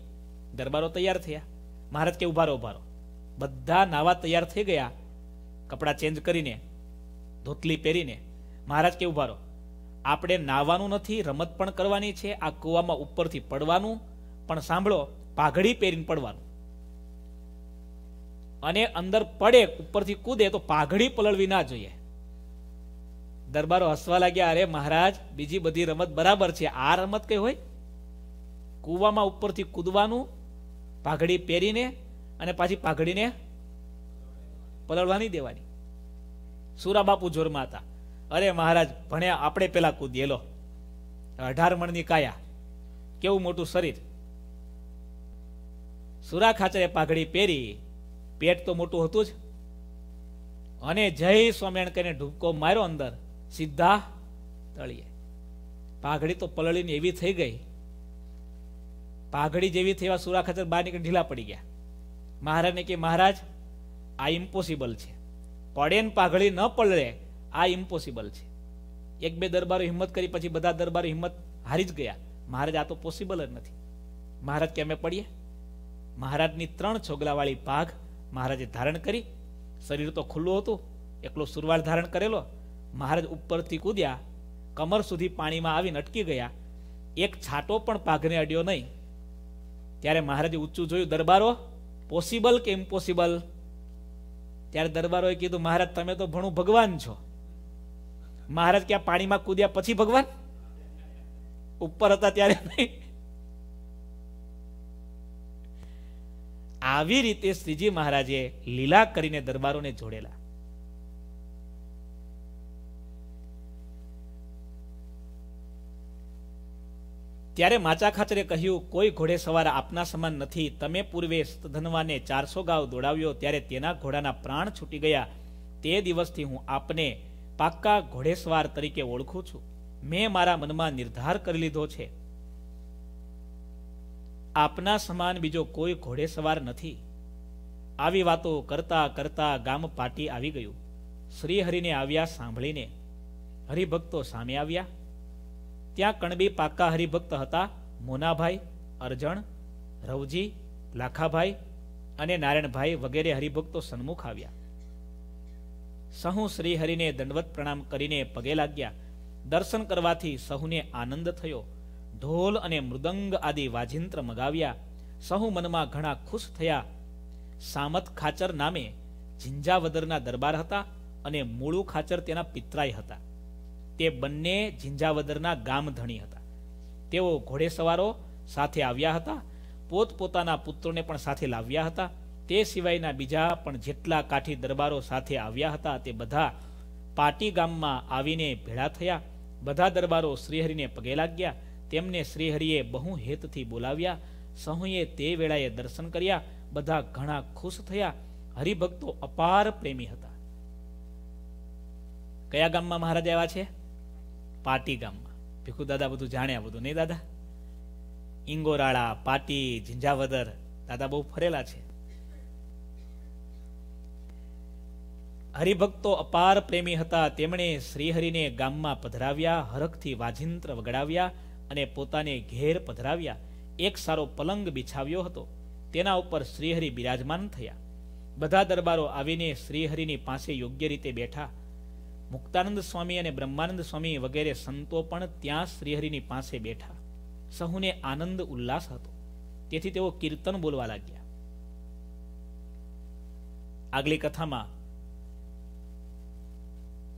દરબારો તૈયાર થયા. મહારાજ કે ઉભારો ઉભારો. બધા નાવા તૈયાર થઈ ગયા. કપડાં ચેન્જ કરીને ધોતલી પહેરીને, મહારાજ કે ઉભારો આપણે નાવાનું નથી, રમત પણ કરવાની છે, આ કૂવામાં ઉપરથી પડવાનું, પણ સાંભળો, પાઘડી પહેરીને પડવાનું. અને અંદર પડે, ઉપરથી કૂદે, તો પાઘડી પલળવી ના જોઈએ. દરબારો હસવા લાગ્યા, અરે મહારાજ, બીજી બધી રમત બરાબર છે, આ રમત કઈ હોય? કૂવામાં ઉપરથી કૂદવાનું, પાઘડી પહેરીને, અને પાછી પાઘડીને પલળવાની દેવાની. સુરા બાપુ જોરમાં હતા. અરે મહારાજ ભણ્યા આપણે પેલા કૂદીએલો અઢાર મણની કાયા. કેવું મોટું શરીર. સુરા ખાચરે પાઘડી પહેરી, પેટ તો મોટું હતું જ. અને જય સ્વામિનારાયણ કરીને ઢૂબકો માર્યો અંદર, સીધા તળીએ પાઘડી તો પલળીને એવી થઈ ગઈ. પાઘડી જેવી થયા સુરા ખાચર બહાર નીકળી ઢીલા પડી ગયા. મહારાજને કે, મહારાજ, આ ઇમ્પોસિબલ છે. પડે ને પાઘડી ન પલળે આ ઇમ્પોસિબલ છે. એક બે દરબારો હિંમત કરી, પછી બધા દરબારો હિંમત હારી જ ગયા. મહારાજ, આ તો પોસિબલ જ નથી. મહારાજ કે અમે પડીએ? મહારાજની ત્રણ છોગલાવાળી પાઘ મહારાજે ધારણ કરી. શરીર તો ખુલ્લું હતું, એકલો સુરવાળ ધારણ કરેલો. મહારાજ ઉપરથી કૂદ્યા, કમર સુધી પાણીમાં આવીને અટકી ગયા. એક છાંટો પણ પાઘને અડ્યો નહીં. ત્યારે મહારાજે ઊંચું જોયું, દરબારો પોસિબલ કે ઇમ્પોસિબલ ત્યારે દરબારોએ કીધું, મહારાજ, તમે તો ભણું ભગવાન છો. મહારાજ ક્યાં પાણીમાં કૂદ્યા પછી ભગવાન? ઉપર હતા ત્યારે નહીં. આવી રીતે શ્રીજી મહારાજે લીલા કરીને દરબારોને જોડેલા. ત્યારે માચા ખાચરે કહ્યું, કોઈ ઘોડે સવાર આપના સમાન નથી. તમે પૂર્વે ધનવાને ચારસો ગાવ દોડાવ્યો ત્યારે તેના ઘોડાના પ્રાણ છૂટી ગયા. તે દિવસથી હું આપને પાક્કા ઘોડેસવાર તરીકે ઓળખું છું. મેં મારા મનમાં નિર્ધાર કરી લીધો છે. આપના સમાન બીજો કોઈ ઘોડેસવાર નથી. આવી વાતો કરતા કરતા ગામ પાટી આવી ગયું. શ્રીહરિને આવ્યા સાંભળીને. હરિભક્તો સામે આવ્યા. ત્યાં કણબી પાક્કા હરિભક્ત હતા મોનાભાઈ, અરજણ, રવજી, લાખાભાઈ અને નારાયણભાઈ વગેરે હરિભક્તો સન્મુખ આવ્યા. સહુ શ્રી હરિને દંડવત પ્રણામ કરીને પગે લાગ્યા. દર્શન કરવાથી સહુને આનંદ થયો. ઢોલ અને મૃદંગ આદિ વાજિંત્ર મગાવ્યા. સહુ મનમાં ઘણા ખુશ થયા. સામત ખાચર નામે ઝિંજાવદરના દરબાર હતા અને મૂળુ ખાચર તેના પિતરાય હતા. તે બંને ઝિંઝાવદરના ગામધણી હતા. તેઓ ઘોડેસવારો સાથે આવ્યા હતા, પોતપોતાના પુત્રોને પણ સાથે લાવ્યા હતા. તે સિવાયના બીજા પણ જેટલા કાઠી દરબારો સાથે આવ્યા હતા તે બધા પાટી ગામમાં આવીને ભેળા થયા. બધા દરબારો શ્રીહરિને પગે લાગ્યા. તેમને શ્રીહરિએ બહુ હેતથી બોલાવ્યા. સહુએ તે વેળાએ દર્શન કર્યા. બધા ઘણા ખુશ થયા. હરિભક્તો અપાર પ્રેમી હતા. કયા ગામમાં મહારાજ આવ્યા છે? પાટી ગામમાં ભીખુ દાદા બધું જાણ્યા બધું, નહીં દાદા? ઇંગોરાળા, પાટી, ઝીંઝાવદર, દાદા બહુ ફરેલા છે. હરિભક્તો અપાર પ્રેમી હતા. તેમણે શ્રીહરિને ગામમાં પધરાવ્યા, હરખથી વાજિંત્ર વગડાવ્યા અને પોતાને ઘેર પધરાવ્યા. એક સારો પલંગ બિછાવ્યો હતો. તેના ઉપર શ્રીહરિ બિરાજમાન થયા. બધા દરબારો આવીને શ્રીહરિની પાસે યોગ્ય રીતે બેઠા. મુક્તાનંદ સ્વામી અને બ્રહ્માનંદ સ્વામી વગેરે સંતો પણ ત્યાં શ્રીહરિની પાસે બેઠા. સહુને આનંદ ઉલ્લાસ હતો. તેથી તેઓ કીર્તન બોલવા લાગ્યા. આગલી કથામાં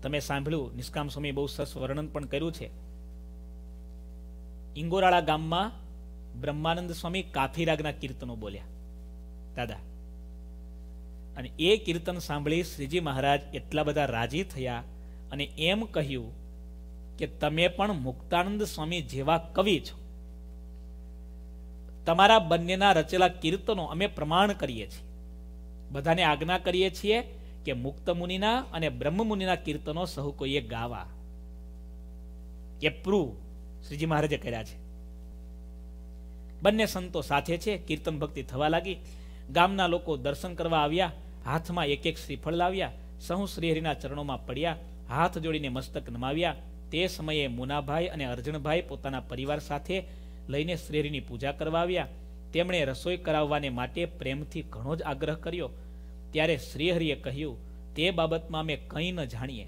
તમે સાંભળ્યું, નિષ્કામ સ્વામી બહુ સરસ વર્ણન પણ કર્યું છે. ઇંગોરાળા ગામમાં બ્રહ્માનંદ સ્વામી કાફીરાગના કીર્તનો બોલ્યા. દાદા, અને એ કીર્તન સાંભળી શ્રીજી મહારાજ એટલા બધા રાજી થયા અને એમ કહ્યું કે તમે પણ મુક્તાનંદ સ્વામી જેવા કવિ છો. તમારા બંનેના રચેલા કીર્તનો અમે પ્રમાણ કરીએ છીએ. બધાને આજ્ઞા કરીએ છીએ કે મુક્ત મુનિના અને બ્રહ્મ મુનિના કીર્તનો સહુ કોઈએ ગાવા. એ પ્રૂવ શ્રીજી મહારાજે કર્યા છે. બંને સંતો સાથે છે, કીર્તન ભક્તિ થવા લાગી. ગામના લોકો દર્શન કરવા આવ્યા, હાથમાં એક એક શ્રીફળ લાવ્યા, સહુ શ્રીહરિના ચરણોમાં પડ્યા. હાથ જોડીને મસ્તક નમાવ્યા. તે સમયે મુનાભાઈ અને અર્જણભાઈ પોતાના પરિવાર સાથે લઈને શ્રેરીની પૂજા કરવા આવ્યા. તેમણે રસોઈ કરાવવાને માટે પ્રેમથી ઘણો જ આગ્રહ કર્યો. ત્યારે શ્રીહરિએ કહ્યું, તે બાબતમાં અમે કંઈ ન જાણીએ.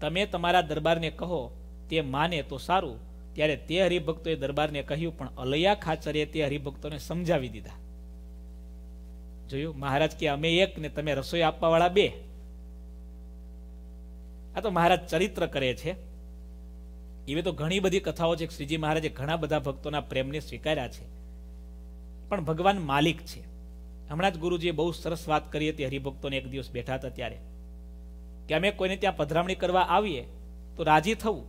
તમે તમારા દરબારને કહો, તે માને તો સારું. ત્યારે તે હરિભક્તોએ દરબારને કહ્યું, પણ અલૈયા ખાચરે તે હરિભક્તોને સમજાવી દીધા. જોયું, મહારાજ કે અમે એક ને તમે રસોઈ આપવા વાળા બે. આ તો મહારાજ ચરિત્ર કરે છે. એવી તો ઘણી બધી કથાઓ છે શ્રીજી મહારાજે ઘણા બધા ભક્તોના પ્રેમને સ્વીકાર્યા છે. પણ ભગવાન માલિક છે. હમણાં જ ગુરુજીએ બહુ સરસ વાત કરી હતી, હરિભક્તોને એક દિવસ બેઠા હતા ત્યારે. કે અમે કોઈને ત્યાં પધરામણી કરવા આવીએ, તો રાજી થવું.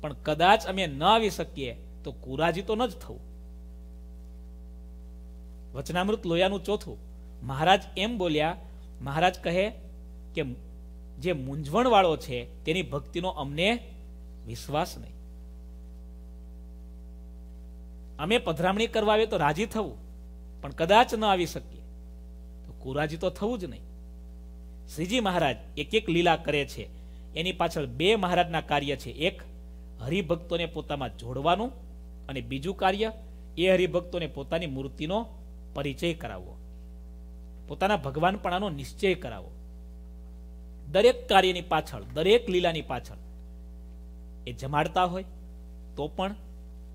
પણ કદાચ અમે ન આવી શકીએ, તો કુરાજી તો ન જ થવું. વચનામૃત લોયાનું ચોથું. મહારાજ એમ બોલ્યા, મહારાજ કહે કે જે મૂંઝવણ વાળો છે, તેની ભક્તિનો અમને વિશ્વાસ નહીં. અમે પધરામણી કરવા આવીએ તો રાજી થવું, પણ કદાચ ન આવી શકીએ. તો કુરાજી તો થવું જ નહીં. શ્રીજી મહારાજ એક એક લીલા કરે છે. એની પાછળ બે મહારાજના કાર્ય છે. એક, હરિભક્તોને પોતામાં જોડવાનું અને બીજું કાર્ય, એ હરિભક્તોને પોતાની મૂર્તિનો પરિચય કરાવવો. પોતાના ભગવાનપણાનો નિશ્ચય કરાવો દરેક કાર્યની પાછળ, દરેક લીલાની પાછળ એ જમાડતા હોય તો પણ,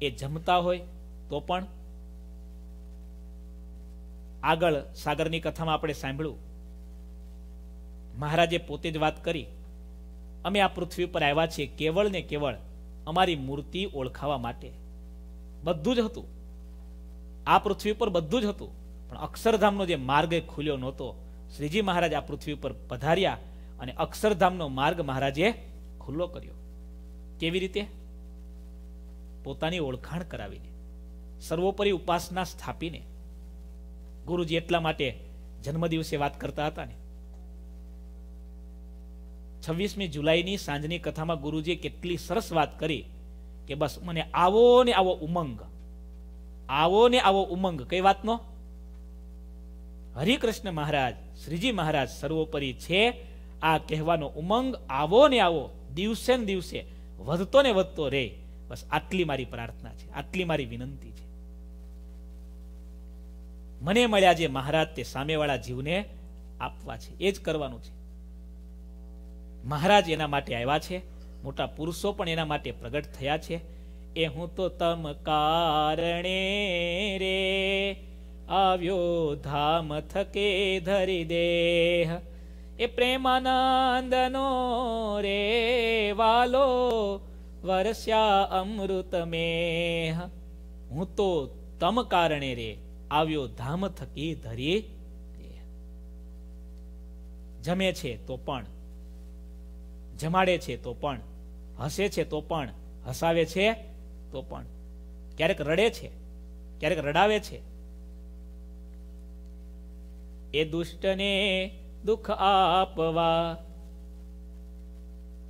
એ જમતા હોય તો પણ. આગળ સાગરની કથામાં આપણે સાંભળ્યું. મહારાજે પોતે જ વાત કરી. અમે આ પૃથ્વી પર આવ્યા છીએ કેવળ ને કેવળ અમારી મૂર્તિ ઓળખાવા માટે. બધું જ હતું. આ પૃથ્વી પર બધું જ હતું. પણ અક્ષરધામનો જે માર્ગ ખુલ્યો નહોતો. શ્રીજી મહારાજ આ પૃથ્વી પર પધાર્યા અને અક્ષરધામનો માર્ગ મહારાજે ખુલ્લો કર્યો. કેવી રીતે? પોતાની ઓળખાણ કરાવીને, સર્વોપરી ઉપાસના સ્થાપીને. ગુરુજી એટલા માટે જન્મદિવસે વાત કરતા હતા ને. છવ્વીસમી જુલાઈની સાંજની કથામાં ગુરુજીએ કેટલી સરસ વાત કરી કે બસ મને આવો ને આવો ઉમંગ, આવો ને આવો ઉમંગ, કઈ વાતનો? હરિકૃષ્ણ મહારાજ, શ્રીજી મહારાજ સર્વોપરી છે આ કહેવાનો ઉમંગ આવો ને આવો, દિવસે ને દિવસે વધતો ને વધતો રે. બસ આટલી મારી પ્રાર્થના છે, આટલી મારી વિનંતી છે. મને મળ્યા જે મહારાજ તે સામેવાળા જીવને આપવા છે, એ જ કરવાનું છે. મહારાજ એના માટે આવ્યા છે, મોટા પુરુષો પણ એના માટે પ્રગટ થયા છે. એ હું તો તમ કારણે રે, આવ્યો ધામ થકે ધરી દેહ. એ પ્રેમાનંદનો રે વાલો, વરસ્યા અમૃત મેહ. હું તો તમ કારણે રે આવ્યો ધામ થકી ધરી જમે છે તો પણ, જમાડે છે તો પણ, હસે છે તો પણ, હસાવે છે તો પણ. ક્યારેક રડે છે, ક્યારેક રડાવે છે. એ દુષ્ટને દુઃખ આપવા.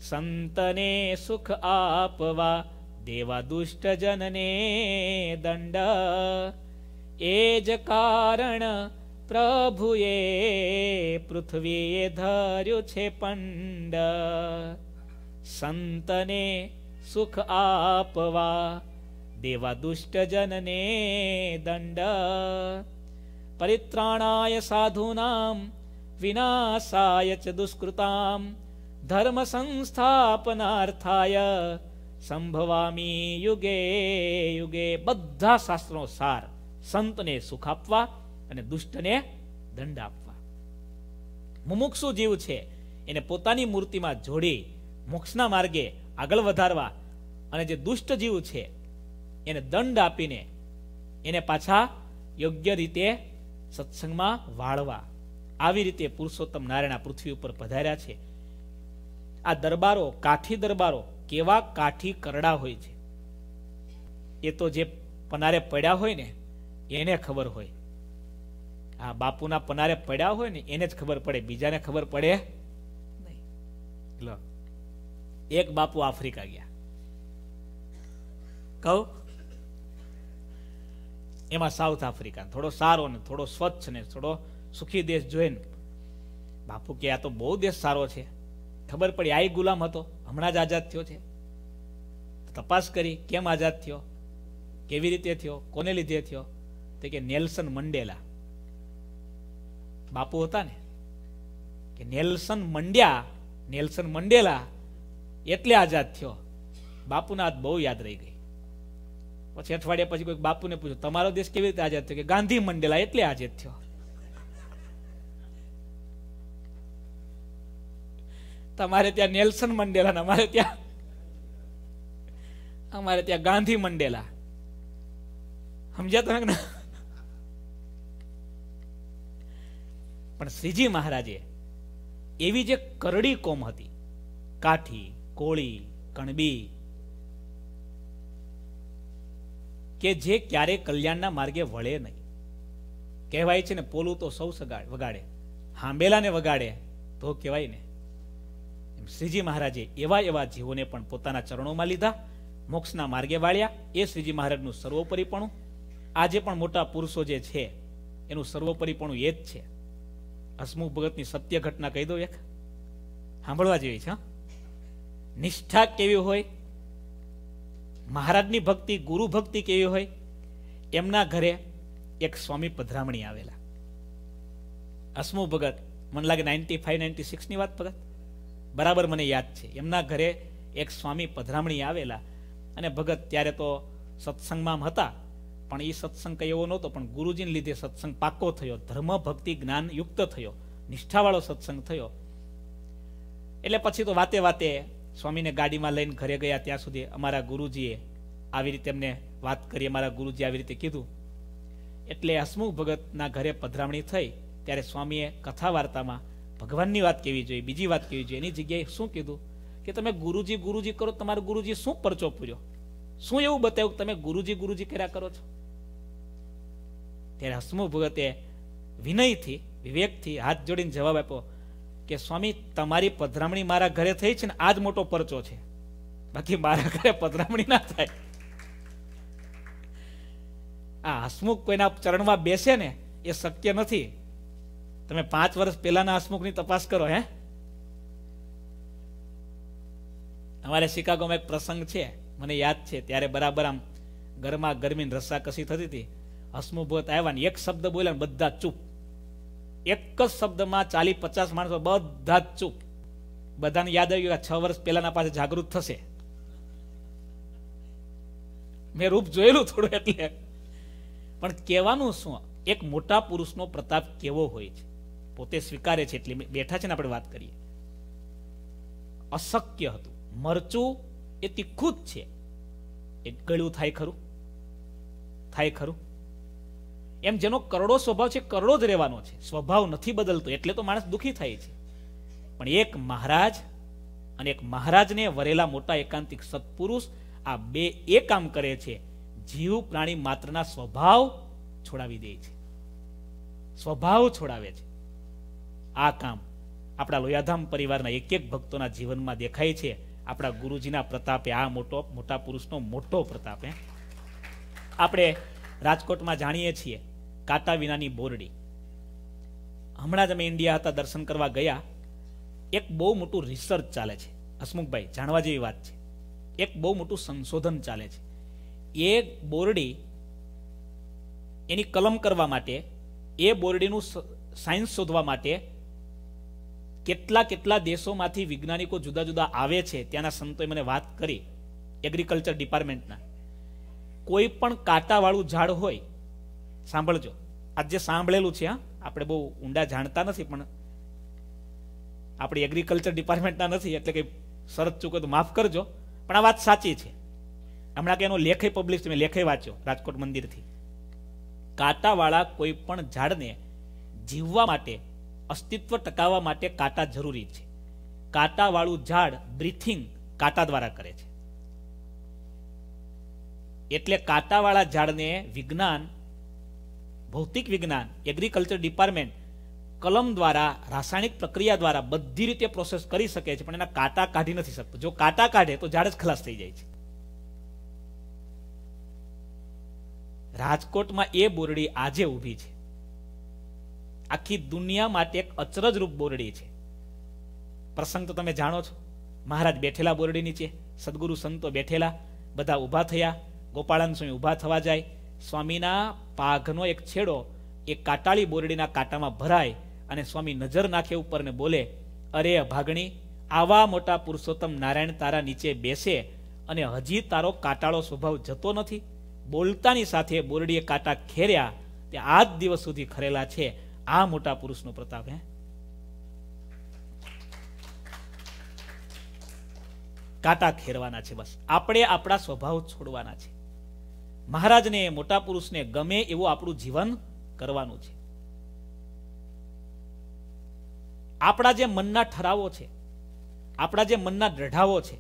સંતને સુખ આપવા. દેવા દુષ્ટ જનને દંડ. એ જ કારણ પ્રભુએ પૃથ્વીએ ધર્યું છે પંડ. સંતને સુખ આપવા. દેવા દુષ્ટ જનને દંડ. પરિત્રાણાય સાધુનામ વિનાશાય ચ દુષ્કૃતામ ધર્મ સંસ્થાપનાર્થાય સંભવામી યુગે યુગે બધા શાસ્ત્રો સાર સંતને સુખ આપવા અને દુષ્ટને દંડ આપવા મુમુક્ષુ જીવ છે, એને પોતાની મૂર્તિમાં જોડી મોક્ષના માર્ગે આગળ વધારવા અને જે દુષ્ટ જીવ છે, એને દંડ આપીને એને પાછા યોગ્ય રીતે સત્સંગમાં વાળવા। આવી રીતે પુરુષોત્તમ નારાયણ પૃથ્વી ઉપર પધાર્યા છે. આ દરબારો કાઠી દરબારો કેવા કાઠી કરડા હોય છે. એ તો જે પનારે પડ્યા હોય ને એને ખબર હોય. આ બાપુના પનારે પડ્યા હોય ને એને જ ખબર પડે બીજાને ખબર પડે એક બાપુ આફ્રિકા ગયા. કહું? એમાં સાઉથ આફ્રિકા થોડો સારો ને થોડો સ્વચ્છ ને થોડો સુખી દેશ જોઈને. બાપુ કે, આ તો બહુ દેશ સારો છે. ખબર પડી, આ ગુલામ હતો. હમણાં જ આઝાદ થયો છે. તપાસ કરી, કેમ આઝાદ થયો? કેવી રીતે થયો? કોને લીધે થયો? તે કે નેલ્સન મંડેલા. બાપુ હતા ને, કે નેલ્સન મંડ્યા, નેલ્સન મંડેલા એટલે આઝાદ થયો. બાપુના હાથ બહુ યાદ રહી ગઈ. પછી અઠવાડિયા પછી કોઈ બાપુને પૂછ્યું, તમારો દેશ કેવી રીતે આઝાદ થયો? કે ગાંધી મંડેલા એટલે આઝાદ થયો. તમારે ત્યાં નેલ્સન મંડેલા અમારે ત્યાં અમારે ત્યાં ગાંધી મંડેલા. સમજ્યા તમે પણ શ્રીજી મહારાજે એવી જે કરડી કોમ હતી, કાઠી, કોળી, કણબી, કે જે ક્યારે કલ્યાણના માર્ગે વળે નહીં. કહેવાય છે ને, પોલું તો સૌ સગાડ, વગાડે. હાંબેલાને વગાડે, તો કહેવાય ને શ્રીજી મહારાજે એવા એવા જીવોને પણ પોતાના ચરણોમાં લીધા, મોક્ષના માર્ગે વાળ્યા. એ શ્રીજી મહારાજનું સર્વોપરીપણું. આજે પણ મોટા પુરુષો જે છે, એનું સર્વોપરીપણું એ જ છે. હસમુખ ભગતની સત્ય ઘટના કહી દો એક. સાંભળવા જેવી છે નિષ્ઠા કેવી હોય? મહારાજની ભક્તિ, ગુરુ ભક્તિ કેવી હોય? એમના ઘરે એક સ્વામી પધરામણી આવેલા. હસમુખ ભગત, મને લાગે નાઇન્ટી ફાઈવ નાઇન્ટી સિક્સની વાત, ભગત? બરાબર મને યાદ છે. એમના ઘરે એક સ્વામી પધરામણી આવેલા અને ભગત ત્યારે તો સત્સંગમાં હતા, પણ એ સત્સંગ કઈ એવો નહોતો, પણ ગુરુજીને લીધે સત્સંગ પાકો થયો ધર્મ ભક્તિ જ્ઞાન યુક્ત થયો, નિષ્ઠાવાળો સત્સંગ થયો. એટલે પછી તો વાતે વાતે સ્વામીને ગાડીમાં લઈને ઘરે ગયા, ત્યાં સુધી અમારા ગુરુજીએ આવી રીતે એમને વાત કરી, અમારા ગુરુજી આવી રીતે કીધું. એટલે હસમુખ ભગતના ઘરે પધરામણી થઈ, ત્યારે સ્વામીએ કથા વાર્તામાં ભગવાનની વાત કેવી જોઈએ? બીજી વાત કેવી જોઈએ? એની જગ્યાએ શું કીધું? કે તમે ગુરુજી ગુરુજી કરો, તમારું ગુરુજી શું પરચો પૂર્યો? શું એવું બતાવ્યું તમે ગુરુજી ગુરુજી કર્યા કરો છો? ત્યારે હસમુખ ભગતે વિનયથી, વિવેકથી હાથ જોડીને જવાબ આપ્યો કે, સ્વામી, તમારી પધરામણી મારા ઘરે થઈ છે ને આ જ મોટો પરચો છે. બાકી મારા ઘરે પધરામણી ના થાય. આ હસમુખ કોઈના ચરણમાં બેસે ને, એ શક્ય નથી. તમે પાંચ વર્ષ પહેલાના હસમુખની તપાસ કરો, હે? અમારે શિકાગોમાં એક પ્રસંગ છે, મને યાદ છે, ત્યારે બરાબર આમ ઘરમાં ગરમીની રસ્સા કસી થતી હતી. હસમુખ ભગત આવ્યા ને એક શબ્દ બોલ્યા ને બધા ચૂપ. એક જ શબ્દમાં ચાલી પચાસ માણસો બધા જ ચૂપ. બધાને યાદ આવ્યું કે છ વર્ષ પહેલાના પાસે જાગૃત થશે. મેં રૂપ જોયેલું થોડું એટલે. પણ કહેવાનું શું? એક મોટા પુરુષનો પ્રતાપ કેવો હોય છે? પોતે સ્વીકારે છે એટલે બેઠા છે ને આપણે વાત કરીએ. અશક્ય હતું. મરચું એ તીખું જ છે. એ ગળ્યું થાય ખરું? થાય ખરું? એમ જેનો કરડો સ્વભાવ છે, કરડો જ રહેવાનો છે. સ્વભાવ નથી બદલતો, એટલે તો માણસ દુઃખી થાય છે. પણ એક મહારાજ અને એક મહારાજને વરેલા મોટા એકાંતિક સત્પુરુષ આ બે એ કામ કરે છે. જીવ પ્રાણી માત્રના સ્વભાવ છોડાવી દે છે. સ્વભાવ છોડાવે છે. આ કામ આપણા લોયાધામ પરિવારના એક એક ભક્તોના જીવનમાં દેખાય છે. આપણા ગુરુજીના પ્રતાપે આ મોટો, મોટા પુરુષનો મોટો પ્રતાપ, હે. આપણે રાજકોટમાં જાણીએ છીએ કાંટા વિનાની બોરડી. હમણાં જ અમે ઇન્ડિયા હતા દર્શન કરવા ગયા. એક બહુ મોટું રિસર્ચ ચાલે છે. હસમુખભાઈ, જાણવા જેવી વાત છે. એક બહુ મોટું સંશોધન ચાલે છે. એ બોરડી એની કલમ કરવા માટે, એ બોરડીનું સાયન્સ શોધવા માટે કેટલા કેટલા દેશોમાંથી વૈજ્ઞાનિકો જુદા જુદા આવે છે ત્યાંના સંતોએ મને વાત કરી એગ્રીકલ્ચર ડિપાર્ટમેન્ટના કોઈ પણ કાંટાવાળું ઝાડ હોય, સાંભળજો. આજે સાંભળેલું છે, હા. આપણે બહુ ઊંડા જાણતા નથી, પણ આપણે એગ્રીકલ્ચર ડિપાર્ટમેન્ટના નથી, એટલે કે શરત ચૂકો તો માફ કરજો. પણ આ વાત સાચી છે. હમણાં કે એનો લેખે પબ્લિશ મેં લેખે વાંચ્યો રાજકોટ મંદિરથી. કાંટાવાળા કોઈ પણ ઝાડને જીવવા માટે અસ્તિત્વ ટકાવવા માટે કાંટા જરૂરી છે. કાંટાવાળું ઝાડ બ્રીથિંગ કાંટા દ્વારા કરે છે. એટલે કાંટાવાળા ઝાડને વિજ્ઞાન, ભૌતિક વિજ્ઞાન એગ્રીકલ્ચર ડિપાર્ટમેન્ટ કલમ દ્વારા, રાસાયણિક પ્રક્રિયા દ્વારા બધી રીતે પ્રોસેસ કરી શકે છે, પણ એના કાંટા કાઢી નથી શકતો. જો કાંટા કાઢે તો ઝાડ જ ખલાસ થઈ જાય છે. રાજકોટમાં એ બોરડી આજે ઊભી છે. આખી દુનિયા માટે એક અચરજ રૂપ બોરડી છે. પ્રસંગ તો તમે જાણો છો. મહારાજ બેઠેલા બોરડી નીચે, સદગુરુ સંતો બેઠેલા, બધા ઊભા થયા. ગોપાળાન સ્વામી ઊભા થવા જાય. સ્વામીના પાઘનો એક છેડો એ કાટાળી બોરડીના કાંટામાં ભરાય અને સ્વામી નજર નાખે ઉપર ને બોલે, અરે ભાગણી, આવા મોટા પુરુષોત્તમ નારાયણ તારા નીચે બેસે અને હજી તારો કાટાળો સ્વભાવ જતો નથી. બોલતાની સાથે બોરડીએ કાંટા ખેર્યા. તે આજ દિવસ સુધી ખરેલા છે. આ મોટા પુરુષનો પ્રતાપ હે. કાંટા ખેરવાના છે બસ. આપણે આપણા સ્વભાવ છોડવાના છે. મહારાજને મોટા પુરુષને ગમે એવું આપણું જીવન કરવાનું છે. આપણા જે મનના ઠરાવો છે, આપણા જે મનના દ્રઢાવો છે,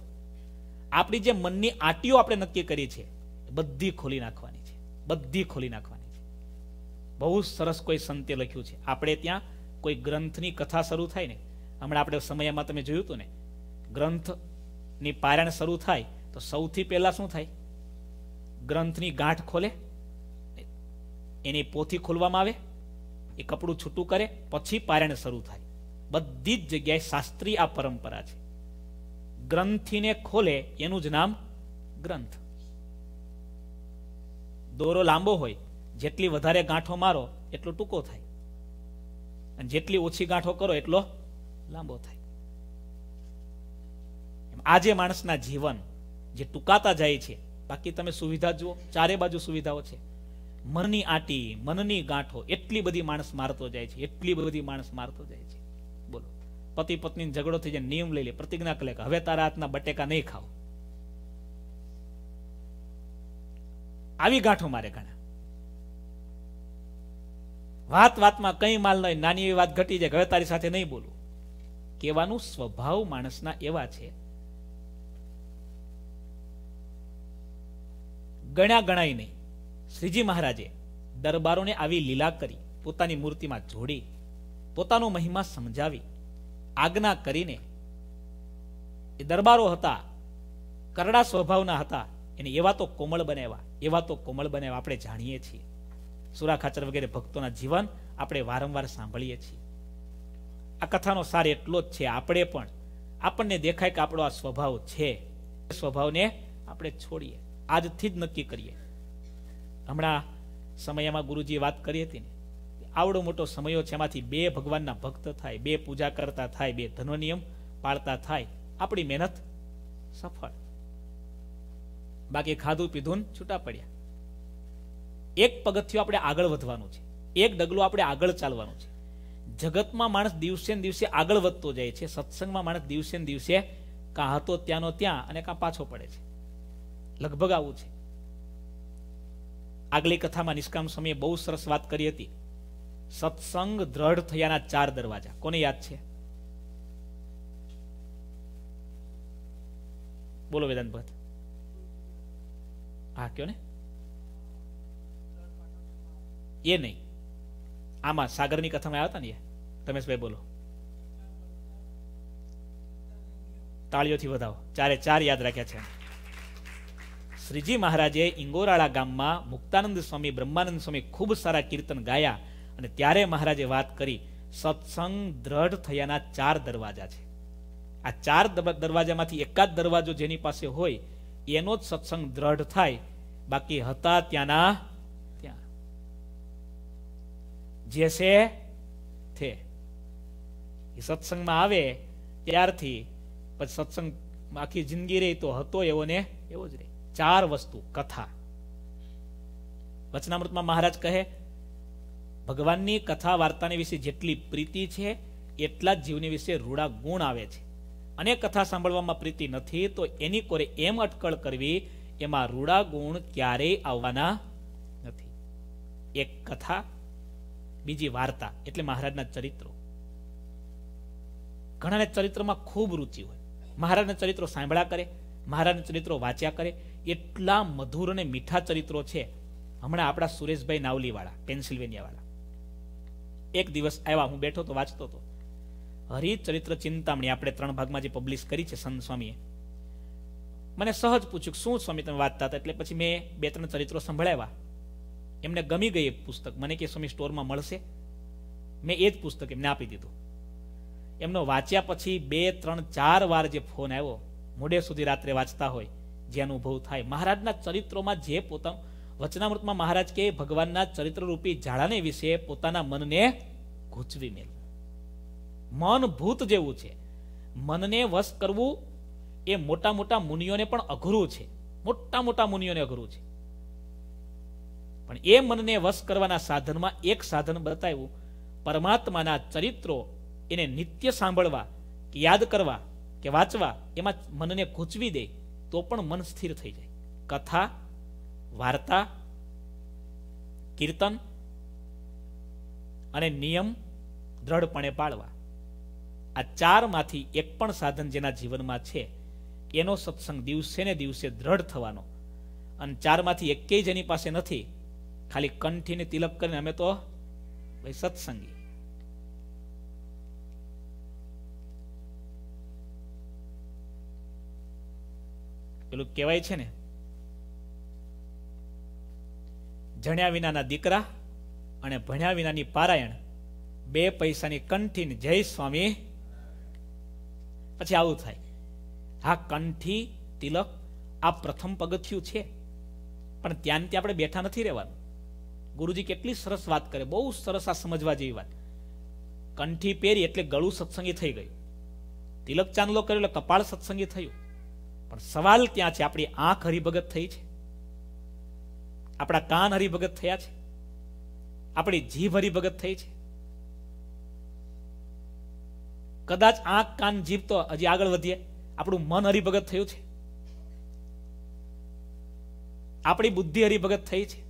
આપણી જે મનની આટીઓ આપણે નક્કી કરી છે બધી ખોલી નાખવાની છે. બધી ખોલી નાખવાની. બહુ સરસ કોઈ સંતે લખ્યું છે. આપણે ત્યાં કોઈ ગ્રંથની કથા શરૂ થાય ને, હમણાં આપણે સમયમાં તમે જોયું હતું ને, ગ્રંથની પારાયણ શરૂ થાય તો સૌથી પહેલાં શું થાય? ગ્રંથની ગાંઠ ખોલે, એની પોથી ખોલવામાં આવે, એ કપડું છૂટું કરે, પછી પારાયણ શરૂ થાય. બધી જ જગ્યાએ શાસ્ત્રી આ પરંપરા છે. ગ્રંથીને ખોલે, એનું જ નામ ગ્રંથ. દોરો લાંબો હોય જેટલી વધારે ગાંઠો મારો, એટલો ટૂંકો થાય. અને જેટલી ઓછી ગાંઠો કરો, એટલો લાંબો થાય. આજે માણસના જીવન, જે ટૂંકાતા જાય છે, બાકી તમે સુવિધા જુઓ, ચારે બાજુ સુવિધાઓ છે. મનની આટી, મનની ગાંઠો, એટલી બધી માણસ મારતો જાય છે, એટલી બધી માણસ મારતો જાય છે. બોલો. પતિ પત્ની ઝઘડો થઈ જાય, નિયમ લઈ લે, પ્રતિજ્ઞા કરે કે હવે તારા હાથના બટેકા નહીં ખાવ આવી ગાંઠો મારે ઘણા. વાત વાતમાં કઈ માલ નહીં. નાની એવી વાત ઘટી જાય હવે તારી સાથે નહીં બોલું. કહેવાનું સ્વભાવ માણસના એવા છે. ગણ્યા ગણાય નહીં. શ્રીજી મહારાજે દરબારોને આવી લીલા કરી, પોતાની મૂર્તિમાં જોડી, પોતાનો મહિમા સમજાવી, આજ્ઞા કરીને એ દરબારો હતા, કરડા સ્વભાવના હતા, એને એવા તો કોમળ બનાવ્યા, એવા તો કોમળ બનાવ્યા, આપણે જાણીએ છીએ. સુરા ખાચર વગેરે ભક્તોના જીવન આપણે વારંવાર સાંભળીએ છીએ. આ કથાનો સાર એટલો જ છે, આપણે પણ, આપણને દેખાય કે આપણો આ સ્વભાવ છે. સ્વભાવને આપણે છોડીએ, આજથી જ નક્કી કરીએ. હમણાં સમયમાં ગુરુજીએ વાત કરી હતી ને, આવડો મોટો સમયો છે, એમાંથી બે ભગવાનના ભક્ત થાય, બે પૂજા કરતા થાય, બે ધનો નિયમ પાળતા થાય, આપણી મહેનત સફળ. બાકી ખાધું પીધું છૂટા પડ્યા. એક પગથિયું આપણે આગળ વધવાનું છે. એક ડગલું આપણે આગળ ચાલવાનું છે. જગતમાં માણસ દિવસે ને દિવસે આગળ વધતો જાય છે. સત્સંગમાં માણસ દિવસે ને દિવસે કાં હતો ત્યાંનો ત્યાં અને કાં પાછો પડે છે. લગભગ આવું છે. આગલી કથામાં નિષ્કામ સમયે બહુ સરસ વાત કરી હતી. સત્સંગ દ્રઢ થયાના ચાર દરવાજા. કોને યાદ છે? બોલો વેદાંત ભટ્ટ હા, કયો ને? એ નહીં. આમાં સાગરની કથામાં આવ્યા હતા ને રમેશભાઈ બોલો. તાળીઓથી વધાવો. ચારે ચાર યાદ રાખ્યા છે. શ્રીજી મહારાજે ઇંગોરાળા ગામમાં મુક્તાનંદ સ્વામી, બ્રહ્માનંદ સ્વામી ખૂબ સારા કીર્તન ગાયા અને ત્યારે મહારાજે વાત કરી, સત્સંગ દ્રઢ થયાના ચાર દરવાજા છે. આ ચાર દરવાજામાંથી એકાદ દરવાજો જેની પાસે હોય, એનો જ સત્સંગ દ્રઢ થાય. બાકી હતા ત્યાંના ત્યાં જે છે એ સત્સંગમાં આવે ત્યારથી, પછી સત્સંગ આખી જિંદગી રહી તો હતો એવો ને એવો જ રહે. ચાર વસ્તુ, કથા. વચનામૃતમાં મહારાજ કહે, ભગવાનની કથા વાર્તાની વિશે જેટલી પ્રીતિ છે, એટલા જ જીવની વિશે રૂડા ગુણ આવે છે. અને કથા સાંભળવામાં પ્રીતિ નથી, તો એની કોરે એમ અટકળ કરવી, એમાં રૂડા ગુણ ક્યારેય આવવાના નથી. એક કથા બીજી વાર્તા એટલે મહારાજના ચરિત્રો. ઘણાને ચરિત્રમાં ખૂબ રુચિ હોય. મહારાજના ચરિત્રો સાંભળ્યા કરે, મહારાજના ચરિત્રો વાંચ્યા કરે. એટલા મધુર અને મીઠા ચરિત્રો છે હમણાં આપણા સુરેશભાઈ નાવલી વાળા પેન્સિલ્વેનિયા એક દિવસ આવ્યા, હું બેઠો તો વાંચતો હતો હરિચરિત્ર ચિંતામણી આપણે ત્રણ ભાગમાં જે પબ્લિશ કરી છે સંત સ્વામીએ. મને સહજ પૂછ્યું, શું સ્વામી તમે વાંચતા હતા? એટલે પછી મેં બે ત્રણ ચરિત્રો સંભળાવ્યા. એમને ગમી ગઈ એ પુસ્તક. મને કે, સ્વામી, સ્ટોરમાં મળશે? મેં એ જ પુસ્તક એમને આપી દીધું. એમનો વાંચ્યા પછી બે, ત્રણ, ચાર વાર જે ફોન આવ્યો, મોડે સુધી રાત્રે વાંચતા હોય, જે અનુભવ થાય. મહારાજના ચરિત્રોમાં જે પોતા, વચનામૃતમાં મહારાજ કે, ભગવાનના ચરિત્રરૂપી ઝાડાને વિશે પોતાના મનને ગૂંચવી મેલ. મન ભૂત જેવું છે. મનને વશ કરવું એ મોટા મોટા મુનિઓને પણ અઘરું છે. મોટા મોટા મુનિઓને અઘરું છે. પણ એ મનને વશ કરવાના સાધનમાં એક સાધન બતાવ્યું, પરમાત્માના ચરિત્રો એને નિત્ય સાંભળવા કે યાદ કરવા કે વાંચવા, એમાં મનને ગૂંચવી દે, તો પણ મન સ્થિર થઈ જાય. કથા, વાર્તા, કીર્તન અને નિયમ દ્રઢપણે પાળવા. આ ચારમાંથી એક પણ સાધન જેના જીવનમાં છે, એનો સત્સંગ દિવસે ને દિવસે દ્રઢ થવાનો. અને ચારમાંથી એકેય જેની પાસે નથી ખાલી કંઠીને તિલક કરીને અમે તો ભાઈ સત્સંગી. પેલું કહેવાય છે ને, જણ્યા વિનાના દીકરા અને ભણ્યા વિનાની પારાયણ, બે પૈસાની કંઠીને જય સ્વામી. પછી આવું થાય. હા, કંઠી, તિલક આ પ્રથમ પગથિયું છે. પણ ત્યાં ત્યાં આપણે બેઠા નથી રહેવાનું. ગુરુજી કેટલી સરસ વાત કરે, બહુ સરસ આ સમજવા જેવી વાત. કંઠી પહેરી એટલે ગળું સત્સંગી થઈ ગયું. તિલક ચાંદલો કર્યો એટલે કપાળ સત્સંગી થયું. પણ સવાલ ક્યાં છે? આપણી આંખ હરિભગત થઈ છે? આપણા કાન હરિભગત થયા છે? આપણી જીભ હરિભગત થઈ છે? કદાચ આંખ, કાન, જીભ તો હજી આગળ વધીએ. આપણું મન હરિભગત થયું છે? આપણી બુદ્ધિ હરિભગત થઈ છે?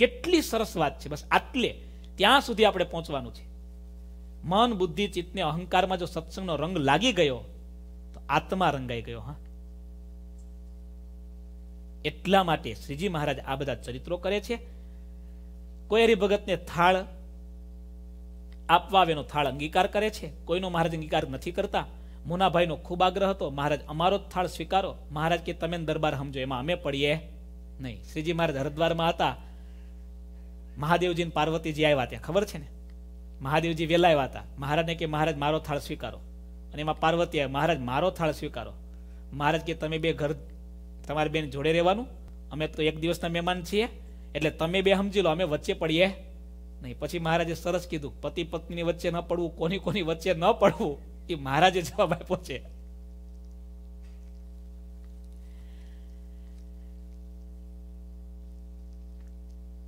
કેટલી સરસ વાત છે. બસ આટલે. ત્યાં સુધી આપણે પહોંચવાનું છે. મન, બુદ્ધિ, ચિત્તને અહંકારમાં જો સત્સંગનો રંગ લાગી ગયો, તો આત્મા રંગાઈ ગયો, હા. એટલા માટે શ્રીજી મહારાજ આ બધા ચરિત્રો કરે છે. કોઈ હરિભગતને થાળ આપવા એનો થાળ અંગીકાર કરે છે. કોઈનો મહારાજ અંગીકાર નથી કરતા. મુનાભાઈનો ખૂબ આગ્રહ હતો, મહારાજ, અમારો જ થાળ સ્વીકારો. મહારાજ કે, તમે દરબાર સમજો, એમાં અમે પડીએ નહીં. શ્રીજી મહારાજ હરિદ્વારમાં હતા. મહાદેવજી ને પાર્વતીજી આવ્યા ત્યાં, ખબર છે ને? મહાદેવજી વેલા આવ્યા હતા. મહારાજને કે, મહારાજ, મારો થાળ સ્વીકારો. અને એમાં પાર્વતી મહારાજ, મારો થાળ સ્વીકારો. મહારાજ કે, તમે બે ઘર, તમારી બેન જોડે રહેવાનું. અમે તો એક દિવસના મહેમાન છીએ. એટલે તમે બે સમજી લો, અમે વચ્ચે પડીએ. નહીં, પછી મહારાજે સરસ કીધું, પતિ પત્નીની વચ્ચે ન પડવું, કોની કોની વચ્ચે ન પડવું. એ મહારાજે જવાબ આપ્યો છે.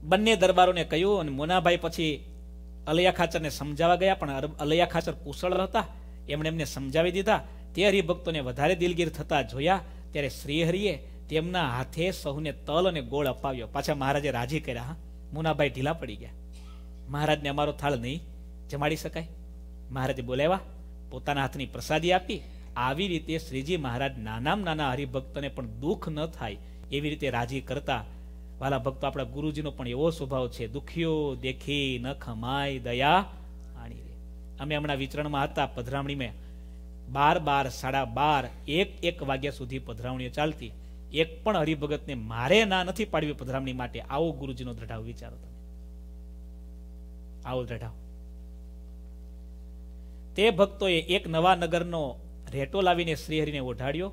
બંને દરબારોને કહ્યું અને મોનાભાઈ પછી અલૈયા ખાચરને સમજાવવા ગયા, પણ અલૈયા ખાચર કુશળ હતા એમણે એમને સમજાવી દીધા. તે હરિભક્તોને વધારે દિલગીર થતા જોયા. ત્યારે શ્રીહરિએ તેમના હાથે સૌને તલ અને ગોળ અપાવ્યો. પાછા મહારાજે રાજી કર્યા, હા. મુનાભાઈ ઢીલા પડી ગયા. મહારાજને અમારો થાળ નહીં જમાડી શકાય? મહારાજે બોલાવ્યા, પોતાના હાથની પ્રસાદી આપી. આવી રીતે શ્રીજી મહારાજ નાનામાં નાના હરિભક્તને પણ દુઃખ ન થાય એવી રીતે રાજી કરતા વાલા ભક્તો, આપણા ગુરુજીનો પણ એવો સ્વભાવ છે, દુખ્યો દેખી ન ખમાય દયા આણી રે. અમે હમણાં વિચરણમાં હતા પધરામણીમાં બાર બાર, સાડા બાર, એક એક વાગ્યા સુધી પધરાવણીઓ ચાલતી. એક પણ હરિભગતને મારે ના નથી પાડવી પધરામણી માટે. આવો ગુરુજીનો દ્રઢાવ વિચારો તમે. આવો દ્રઢાવ. તે ભક્તોએ એક નવા નગરનો રેટો લાવીને શ્રીહરિને ઓઢાડ્યો.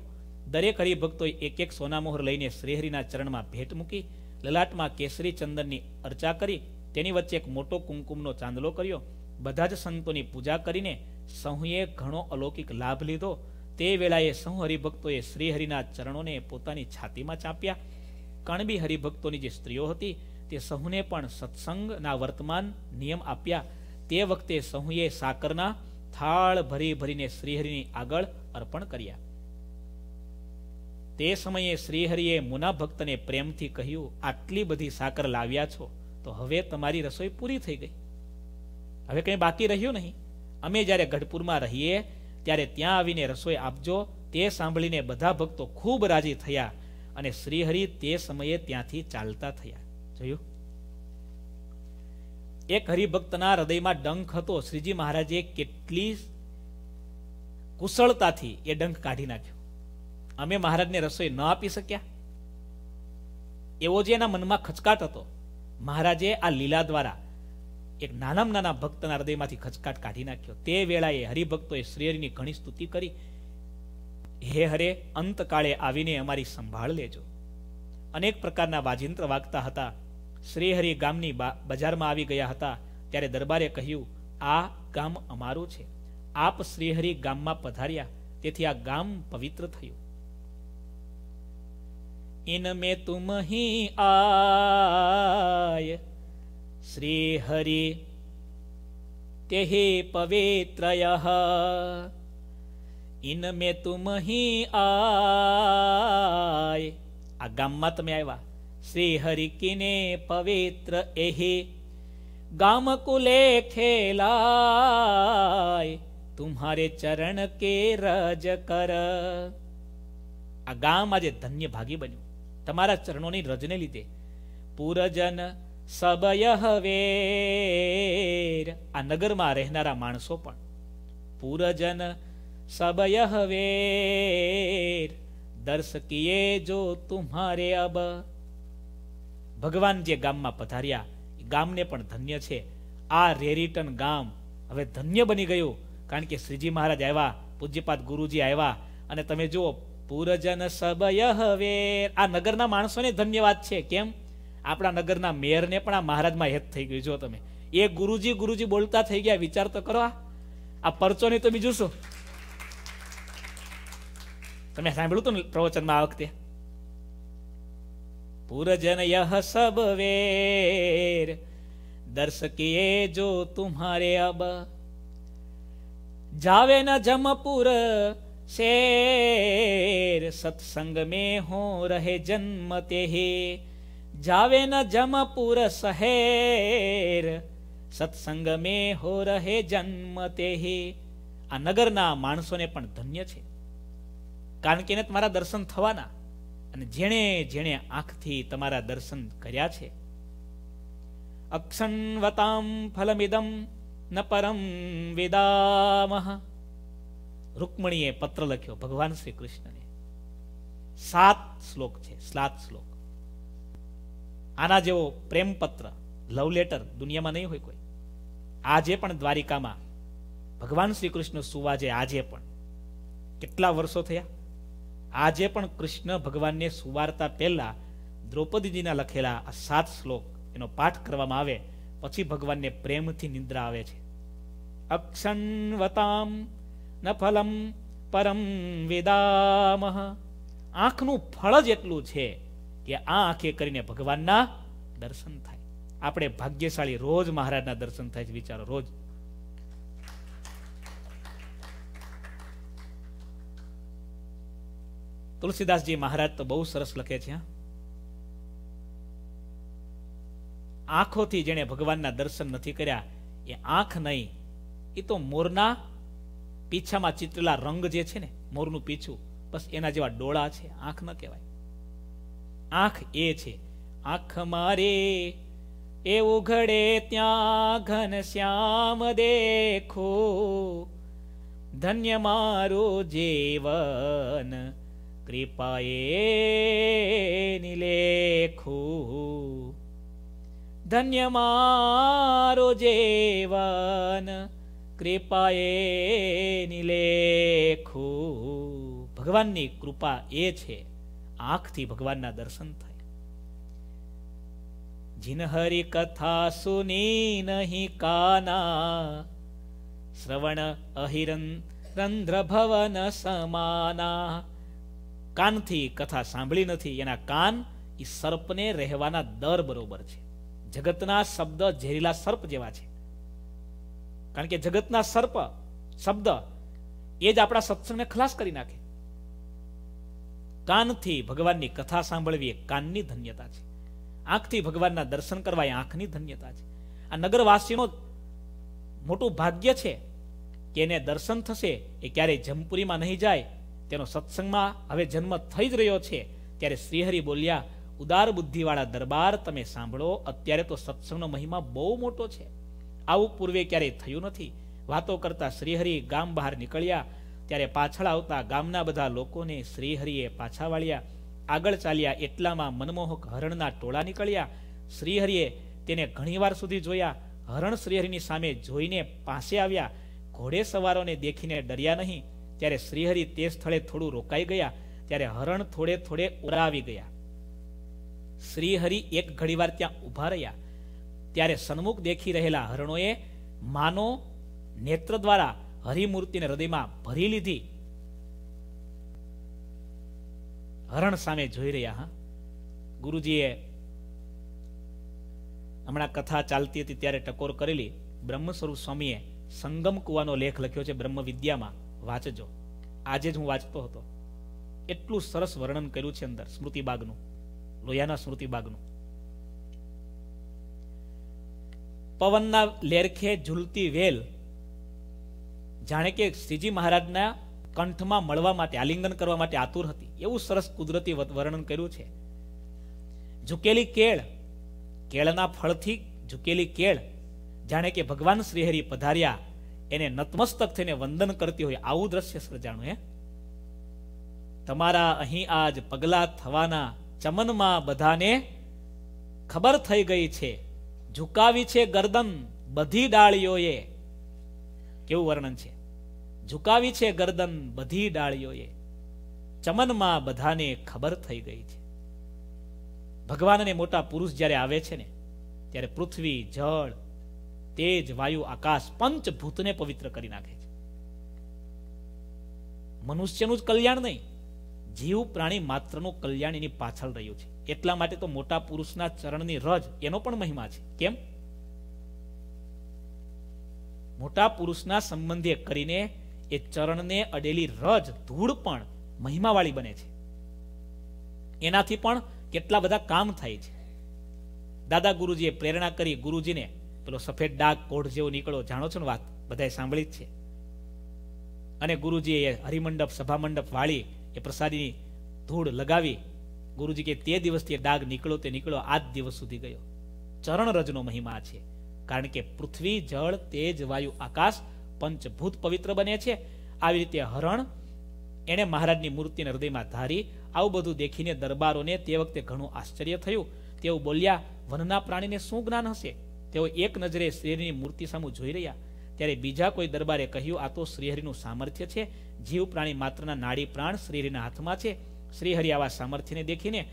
દરેક હરિભક્તોએ એક એક સોનામોહર લઈને શ્રીહરિના ચરણમાં ભેટ મૂકી. લલાટમાં કેસરી ચંદનની અર્ચા કરી, તેની વચ્ચે એક મોટો કુમકુમનો ચાંદલો કર્યો. બધા જ સંતોની પૂજા કરીને સહુએ ઘણો અલૌકિક લાભ લીધો. તે વેળાએ સહુ હરિભક્તોએ શ્રીહરિના ચરણોને પોતાની છાતીમાં ચાંપ્યા. કણબી હરિભક્તોની જે સ્ત્રીઓ હતી, તે સહુને પણ સત્સંગના વર્તમાન નિયમ આપ્યા. તે વખતે સહુએ સાકરના થાળ ભરી ભરીને શ્રીહરિની આગળ અર્પણ કર્યા. તે સમયે શ્રીહરિએ મુના ભક્તને પ્રેમથી કહ્યું, આટલી બધી સાકર લાવ્યા છો, તો હવે તમારી રસોઈ પૂરી થઈ ગઈ. હવે કંઈ બાકી રહ્યું નહીં. અમે જ્યારે ગઢપુરમાં રહીએ, ત્યારે ત્યાં આવીને રસોઈ આપજો. તે સાંભળીને બધા ભક્તો ખૂબ રાજી થયા અને શ્રીહરિ તે સમયે ત્યાંથી ચાલતા થયા. જોયું? એક હરિભક્તના હૃદયમાં ડંખ હતો. શ્રીજી મહારાજે કેટલી કુશળતાથી એ ડંખ કાઢી નાખ્યો. અમે મહારાજને રસોઈ ન આપી શક્યા? એવો જે એના મનમાં ખચકાટ હતો, મહારાજે આ લીલા દ્વારા એક નાનામાં નાના ભક્તના હૃદયમાંથી ખચકાટ કાઢી નાખ્યો. તે વેળાએ હરિભક્તોએ શ્રીહરિની ઘણી સ્તુતિ કરી. હે હરે, અંતકાળે આવીને અમારી સંભાળ લેજો. અનેક પ્રકારના વાજિંત્ર વાગતા હતા. શ્રીહરિ ગામની બજારમાં આવી ગયા હતા. ત્યારે દરબારે કહ્યું, આ ગામ અમારું છે. આપ શ્રીહરિ ગામમાં પધાર્યા. તેથી આ ગામ પવિત્ર થયું. ઇનમે તુમ હી આય શ્રી હરિ તે પવિત્રય ઇનમે હી આય આ ગામમાં તમે આવ્યા શ્રી હરિ કિને પવિત્ર એહે ગામ કુલે ખેલાય તુમ્હારે ચરણ કે રજ કર આ ગામ આજે ધન્ય ભાગી બન્યું તમારા ચરણોની રજને લીધે. પૂરજન સબય વેર. આ નગરમાં રહેનારા માણસો પણ. પૂરજન સબય વેર. દર્શકીએ જો તુમ્હારે અબ. ભગવાન જે ગામમાં પધાર્યા, એ ગામને પણ ધન્ય છે. આ રેરીટન ગામ હવે ધન્ય બની ગયું. કારણ કે શ્રીજી મહારાજ આવ્યા પૂજ્યપાત ગુરુજી આવ્યા, અને તમે જુઓ પૂરજન સબય વેર. આ નગરના માણસોને ધન્યવાદ છે. કેમ? આપણા નગરના મેયરને પણ આ મહારાજમાં હેત થઈ ગયું. જો તમે. એ ગુરુજી ગુરુજી બોલતા થઈ ગયા. વિચાર તો કરો આ. પરચો નહીં તો બીજું શું તમે સાંભળ્યું હતું પ્રવચનમાં આ વખતે? પૂરજન યહ સબ વેર. દર્શકીએ જો તુમ્હારે અબ. જાવે ન જમપુર શેર સત્સંગ में हो रहे जन्म ते જાવે ન જમપુર શહેર સત્સંગ में हो रहे जन्म તે આ નગરના માણસોને પણ ધન્ય છે કારણ કે એને તમારા દર્શન થવાના અને જેણે જેણે આંખથી તમારા દર્શન કર્યા છે અક્ષણવતામ ફલમિદમ ન પરમ વેદામહ રૂકમણીએ પત્ર લખ્યો, ભગવાન શ્રી કૃષ્ણને સાત શ્લોક છે, સાત શ્લોક. આના જેવો પ્રેમ પત્ર લવ લેટર દુનિયામાં નહીં હોય કોઈ. આજે પણ દ્વારિકામાં ભગવાન શ્રી કૃષ્ણ સુવાજે આજે પણ. કેટલા વર્ષો થયા? આજે પણ કૃષ્ણ ભગવાનને સુવારતા પહેલા દ્રૌપદીજીના લખેલા આ સાત શ્લોક એનો પાઠ કરવામાં આવે, પછી ભગવાનને પ્રેમથી નિંદ્રા આવે છે. અક્ષણવતામ ન ફલમ પરમ વેદામહ. આંખનું ફળ જ એટલું છે કે આ આંખે કરીને ભગવાનના દર્શન થાય. આપણે ભાગ્યશાળી રોજ મહારાજના દર્શન થાય છે, વિચારો, રોજ. તુલસીદાસજી મહારાજ તો બહુ સરસ લખે છે આંખોથી જેણે ભગવાનના દર્શન નથી કર્યા, એ આંખ નહીં, એ તો મોરના પીછામાં ચિત્રેલા રંગ જે છે ને, મોરનું પીછું, બસ એના જેવા ડોળા છે, આંખ ન કહેવાય. આંખ એ છે. આંખ મારે એ ઉઘડે ત્યાં ઘન શ્યામ દેખો. ધન્ય મારો જીવન, કૃપાએ નિલેખો ધન્ય મારો જીવન કૃપાએ નિલેખું. ભગવાનની કૃપા એ છે, આંખથી ભગવાનના દર્શન થાય. જિનહરી કથા સુની નહીં કાના. શ્રવણ અહિરન રંધ્ર ભવન સમાના. કાનથી કથા સાંભળી નથી, એના કાન એ સર્પને રહેવાના દર બરોબર છે. જગતના શબ્દ ઝેરીલા સર્પ જેવા છે. કારણ કે જગતના સર્પ, શબ્દ, એ જ આપણા સત્સંગને ખલાસ કરી નાખે. કાનથી ભગવાનની કથા સાંભળવી એ કાનની ધન્યતા છે. આંખથી ભગવાનના દર્શન કરવા એ આંખની ધન્યતા છે. આ નગરવાસીનો મોટું ભાગ્ય છે કે એને દર્શન થશે, એ ક્યારેય જમપુરીમાં નહીં જાય. તેનો સત્સંગમાં હવે જન્મ થઈ જ રહ્યો છે. ત્યારે શ્રીહરિ બોલ્યા, ઉદાર બુદ્ધિવાળા દરબાર તમે સાંભળો, અત્યારે તો સત્સંગનો મહિમા બહુ મોટો છે. આવું પૂર્વે ક્યારેય થયું નથી. વાતો કરતા શ્રીહરિ ગામ બહાર નીકળ્યા. ત્યારે પાછળ આવતા ગામના બધા લોકોને શ્રીહરિએ પાછા વાળ્યા. આગળ ચાલ્યા એટલામાં મનમોહક હરણના ટોળા નીકળ્યા. શ્રીહરિએ તેને ઘણીવાર સુધી જોયા. હરણ શ્રીહરિની સામે જોઈને પાસે આવ્યા. ઘોડે સવારોને દેખીને ડર્યા નહીં. ત્યારે શ્રીહરિ તે સ્થળે થોડું રોકાઈ ગયા. ત્યારે હરણ થોડે થોડે ઉરાવી ગયા. શ્રીહરિ એક ઘડીવાર ત્યાં ઊભા રહ્યા. ત્યારે સન્મુખ દેખી રહેલા હરણોએ માનો નેત્ર દ્વારા હરિમૂર્તિને હૃદયમાં ભરી લીધી. હરણ સામે જોઈ રહ્યા, હા. ગુરુજીએ હમણાં કથા ચાલતી હતી ત્યારે ટકોર કરેલી. બ્રહ્મ સ્વરૂપ સ્વામીએ સંગમ કુવાનો લેખ લખ્યો છે બ્રહ્મ વિદ્યામાં વાંચજો. આજે જ હું વાંચતો હતો. એટલું સરસ વર્ણન કર્યું છે અંદર સ્મૃતિબાગનું, લોયાના સ્મૃતિબાગનું. પવનના લેરખે ઝૂલતી વેલ જાણે કે શ્રીજી મહારાજના કંઠમાં મળવા માટે, આલિંગન કરવા માટે આતુર હતી. એવું સરસ કુદરતી વર્ણન કર્યું છે. ઝુકેલી કેળ, કેળના ફળથી ઝુકેલી કેળ જાણે કે ભગવાન શ્રીહરિ પધાર્યા, એને નતમસ્તક થઈને વંદન કરતી હોય. આવું દ્રશ્ય સર્જાણું, હે? તમારા અહીં આજ પગલા થવાના ચમનમાં બધાને ખબર થઈ ગઈ છે. ઝુકાવી છે ગરદન બધી ડાળીઓએ. કેવું વર્ણન છે? ઝુકાવી છે ગરદન બધી ડાળીઓએ. ચમનમાં બધાને ખબર થઈ ગઈ છે. ભગવાન અને મોટા પુરુષ જ્યારે આવે છે ને, ત્યારે પૃથ્વી, જળ, તેજ, વાયુ, આકાશ, પંચભૂતને પવિત્ર કરી નાખે છે. મનુષ્યનું જ કલ્યાણ નહીં, જીવ પ્રાણી માત્રનું કલ્યાણ એની પાછળ રહ્યું છે. એટલા માટે તો મોટા પુરુષના ચરણની રજ એનો પણ મહિમા છે. કેમ? મોટા પુરુષના સંબંધે કરીને એ ચરણને અડેલી રજ, ધૂળ પણ મહિમાવાળી બને છે. એનાથી પણ કેટલા બધા કામ થાય છે. દાદા ગુરુજીએ પ્રેરણા કરી ગુરુજીને, પેલો સફેદ ડાક કોઢ જેવો નીકળ્યો જાણો છો ને વાત? બધાએ સાંભળી જ છે. અને ગુરુજીએ હરિમંડપ, સભામંડપ વાળી એ પ્રસાદીની ધૂળ લગાવી ગુરુજી કે તે દિવસથી ડાઘ નીકળો તે નીકળો આજ દિવસ સુધી ગયો. ચરણ રજનો મહિમા છે. કારણ કે પૃથ્વી, જળ, તેજ, વાયુ, આકાશ પંચભૂત પવિત્ર બને છે. આવી રીતે હરણ એણે મહારાજની મૂર્તિને હૃદયમાં ધારી, આવું બધું દેખીને દરબારોને તે વખતે ઘણું આશ્ચર્ય થયું. તેઓ બોલ્યા, વનના પ્રાણીને શું જ્ઞાન હશે? તેઓ એક નજરે શ્રીહરિની મૂર્તિ સામુ જોઈ રહ્યા. ત્યારે બીજા કોઈ દરબારે કહ્યું, આ તો શ્રીહરિનું સામર્થ્ય છે. જીવ પ્રાણી માત્રના નાડી પ્રાણ શ્રીહરિના હાથમાં છે. શ્રીહરિ આવા સામર્થ્યને દેખીને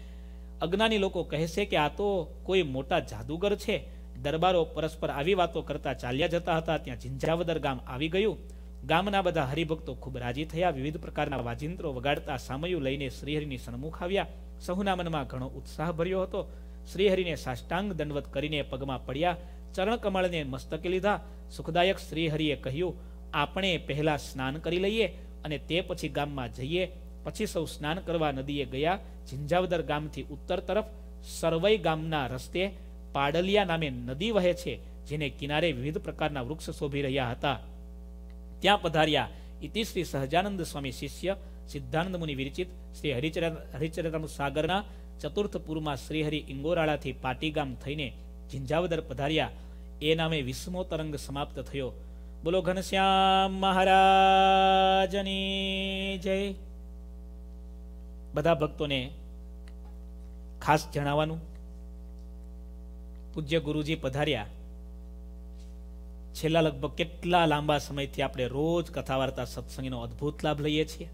અજ્ઞાની લોકો કહેશે કે આ તો કોઈ મોટા જાદુગર છે. દરબારો પરસ્પર આવી વાતો કરતા ચાલ્યા જતા હતા. ત્યાં ઝિંઝાવદર ગામ આવી ગયું. ગામના બધા હરિભક્તો ખૂબ રાજી થયા. વિવિધ પ્રકારના વાજિંત્રો વગાડતા સામયું લઈને શ્રીહરિની સન્મુખ આવ્યા. સહુના મનમાં ઘણો ઉત્સાહ ભર્યો હતો. શ્રીહરિને સાષ્ટાંગ દંડવત કરીને પગમાં પડ્યા. ચરણ કમળને મસ્તકે લીધા. સુખદાયક શ્રીહરિએ કહ્યું, આપણે પહેલા સ્નાન કરી લઈએ અને તે પછી ગામમાં જઈએ. પછી સૌ સ્નાન કરવા નદીએ ગયા. ઝિંઝાવદર ગામથી ઉત્તર તરફ સરવઈ ગામના રસ્તે પાડલિયા નામે નદી વહે છે, જેને કિનારે વિવિધ પ્રકારના વૃક્ષ શોભી રહ્યા હતા. ત્યાં પધાર્યા ઇતિ શ્રી સહજાનંદ સ્વામી શિષ્ય સિદ્ધાનંદ મુનિ વિરચિત, શ્રી હરિચર હરિચરિતમ સાગરના ચતુર્થ પૂરમાં શ્રીહરિ ઇંગોરાળાથી પાટીગામ થઈને ઝિંઝાવદર પધાર્યા. એ નામે વિસ્મો તરંગ સમાપ્ત થયો. બોલો ઘનશ્યામ મહારાજની જય. બધા ભક્તોને ખાસ જણાવવાનું. પૂજ્ય ગુરુજી પધાર્યા. છેલ્લા લગભગ કેટલા લાંબા સમયથી આપણે રોજ કથા વાર્તા સત્સંગનો અદ્ભુત લાભ લઈએ છીએ.